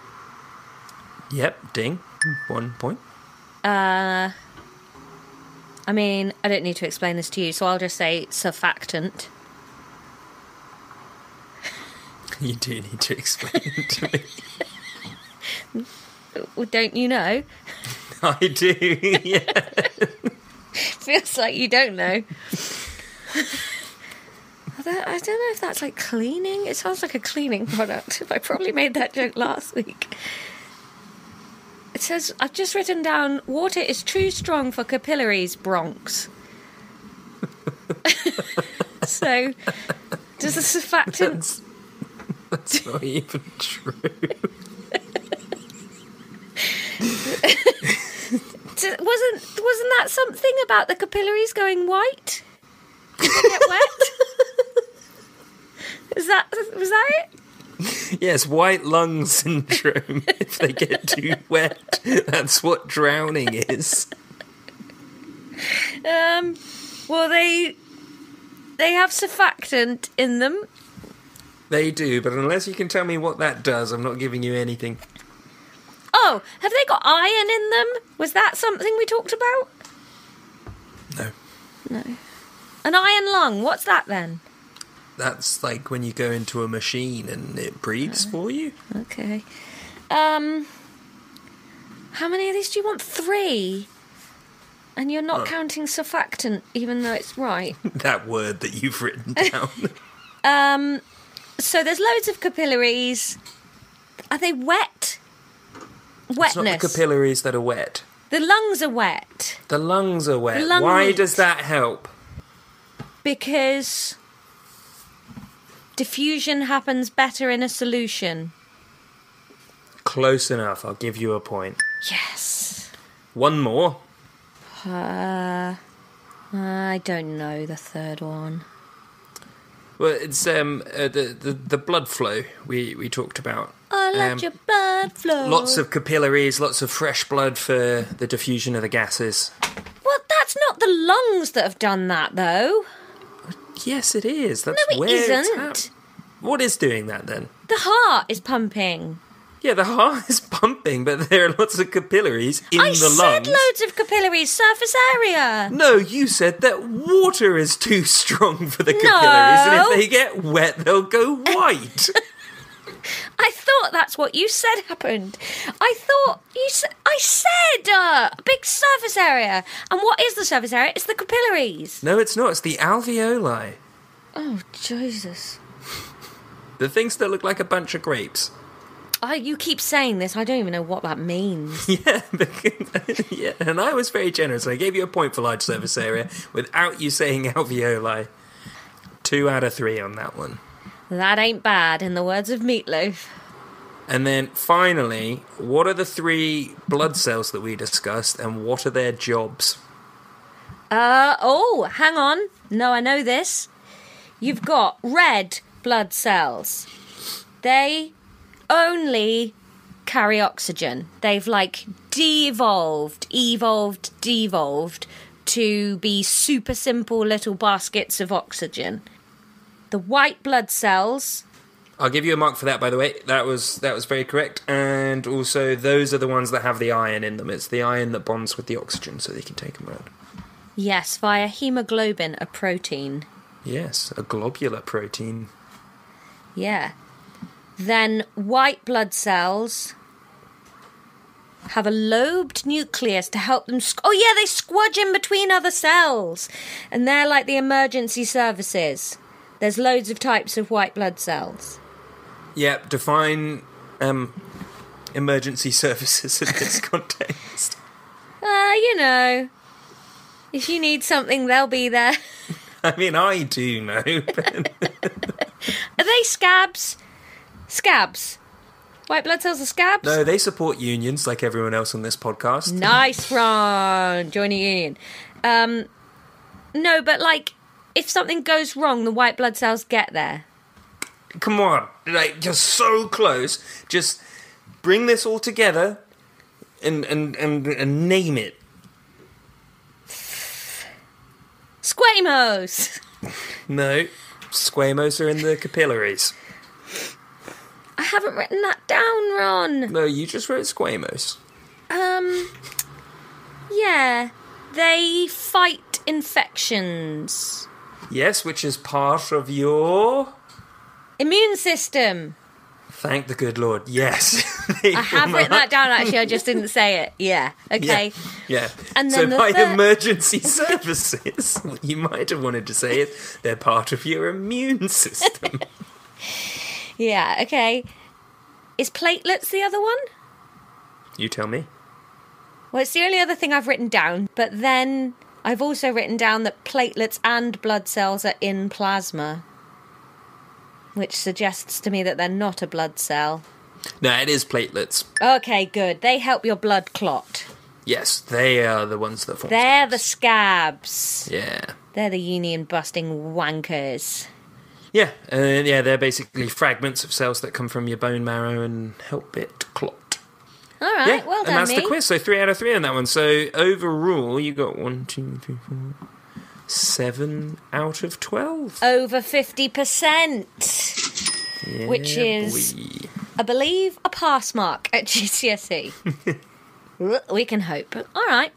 Yep, ding. One point. Uh, I mean, I don't need to explain this to you, so I'll just say surfactant. You do need to explain it to me. Well, don't you know? I do, yeah. Feels like you don't know. I don't, know if that's like cleaning. It sounds like a cleaning product. I probably made that joke last week. It says, I've just written down water is too strong for capillaries, Bronx. so, does the surfactant. That's, that's not even true. wasn't, wasn't that something about the capillaries going white? Did they get wet? Is that, was that it? Yes, white lung syndrome. if they get too wet, that's what drowning is. Um, well, they they have surfactant in them. They do, but unless you can tell me what that does, I'm not giving you anything. Oh, have they got iron in them? Was that something we talked about? No. No. An iron lung. What's that then? That's like when you go into a machine and it breathes for you. Okay. Um, how many of these do you want? Three. And you're not Oh. counting surfactant, even though it's right. that word that you've written down. Um, so there's loads of capillaries. Are they wet? Wetness. it's not the capillaries that are wet. the lungs are wet The lungs are wet. Lung Why leak. does that help? because diffusion happens better in a solution. Close enough. I'll give you a point. Yes. One more. Uh, I don't know the third one. Well, it's um uh, the, the the blood flow we we talked about. I let Um, your blood flow. Lots of capillaries, lots of fresh blood for the diffusion of the gases. Well, that's not the lungs that have done that, though. Yes, it is. That's No, it where it's isn't. hap- What is doing that then? The heart is pumping. Yeah, the heart is pumping, but there are lots of capillaries in I the said loads of capillaries, surface area. no, you said that water is too strong for the capillaries, and if they get wet, they'll go white. I thought that's what you said happened. I thought you said. I said uh, a big surface area. And what is the surface area? It's the capillaries. no, it's not. It's the alveoli. Oh Jesus! The things that look like a bunch of grapes. I you keep saying this. I don't even know what that means. Yeah, because, yeah, and I was very generous. I gave you a point for large surface area without you saying alveoli. Two out of three on that one. that ain't bad, in the words of Meat Loaf. And then finally, what are the three blood cells that we discussed, and what are their jobs? Uh oh, hang on. No, I know this. You've got red blood cells. They only carry oxygen. They've like de-evolved, evolved, devolved to be super simple little baskets of oxygen. The white blood cells I'll give you a mark for that, by the way. That was that was very correct. And also, those are the ones that have the iron in them. It's the iron that bonds with the oxygen, so they can take them around. Yes, via hemoglobin, a protein. Yes, a globular protein. Yeah. Then white blood cells have a lobed nucleus to help them. Squ- oh, yeah, they squudge in between other cells. And they're like the emergency services. There's loads of types of white blood cells. Yep, define um, emergency services in this context. Ah, you know. If you need something, they'll be there. I mean, I do know. Are they scabs? Scabs. White blood cells are scabs? no, they support unions like everyone else on this podcast. Nice, Ron. Join a union. Um, no, but like, if something goes wrong, the white blood cells get there. Come on, like you're so close. Just bring this all together. and and and, and name it. Squamos. No, squamos are in the capillaries. I haven't written that down, Ron. No, you just wrote squamous. Um, yeah, they fight infections. Yes, which is part of your. Immune system. Thank the good Lord. Yes. I have written that down actually, I just didn't say it. Yeah, okay. Yeah. And so then the by third- emergency services, you might have wanted to say is they're part of your immune system. Yeah, okay. Is platelets the other one? you tell me. Well, it's the only other thing I've written down, but then I've also written down that platelets and blood cells are in plasma, which suggests to me that they're not a blood cell. No, it is platelets. Okay, good. They help your blood clot. Yes, they are the ones that form. They're the scabs. scabs. Yeah. They're the union busting wankers. Yeah, and yeah, they're basically fragments of cells that come from your bone marrow and help it clot. All right, yeah, well done, and that's me. the quiz. So three out of three on that one. So overall, you got one, two, three, four, seven out of twelve. Over 50%. Yeah, which is- boy. I believe a pass mark at GCSE. We can hope. All right.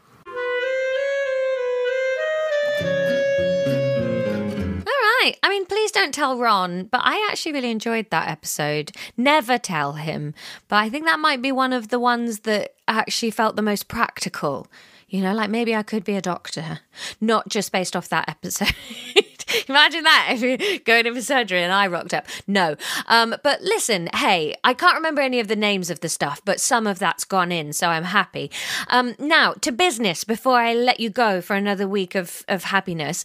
Right. I mean, please don't tell Ron, but I actually really enjoyed that episode. Never tell him, but I think that might be one of the ones that actually felt the most practical. You know, like maybe I could be a doctor, not just based off that episode. Imagine that if you're going in for surgery and I rocked up. No. Um, but listen, hey, I can't remember any of the names of the stuff, but some of that's gone in, so I'm happy. Um, now, to business before I let you go for another week of, of happiness.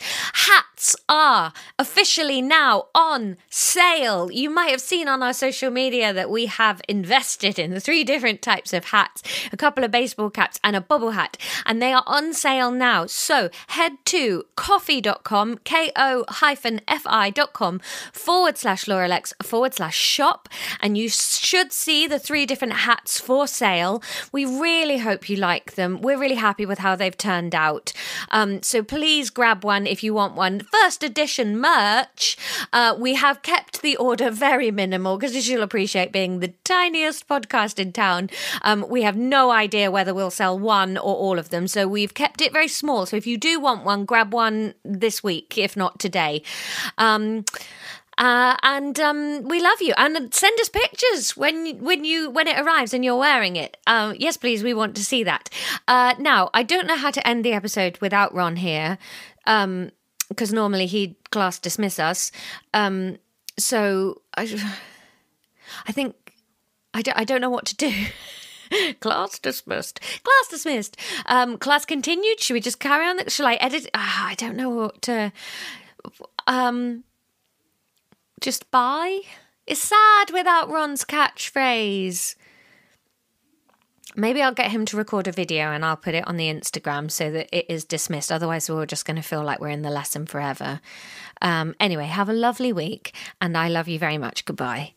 Hats are officially now on sale. You might have seen on our social media that we have invested in the three different types of hats a couple of baseball caps and a bubble hat, and they are on sale now. So head to ko-fi.com, K O hyphen F I.com forward slash lauralexx forward slash shop, and you should see the three different hats for sale. We really hope you like them. We're really happy with how they've turned out. Um, so please grab one if you want one. First edition merch. Uh, we have kept the order very minimal because, as you'll appreciate, being the tiniest podcast in town, um, we have no idea whether we'll sell one or all of them. So we've kept it very small. So if you do want one, grab one this week, if not today. Um, uh, and um, we love you. And send us pictures when when you when it arrives and you're wearing it. Um, yes, please. We want to see that. Uh, now, I don't know how to end the episode without Ron here, because normally he'd class dismiss us. Um, so I, I think I don't, I don't know what to do. class dismissed. Class dismissed. Um, class continued. Should we just carry on? Shall I edit? Ah, I don't know what to. Um, just bye. It's sad without Ron's catchphrase. Maybe I'll get him to record a video and I'll put it on the Instagram so that it is dismissed. Otherwise, we're just going to feel like we're in the lesson forever. Um, anyway, have a lovely week and I love you very much. Goodbye.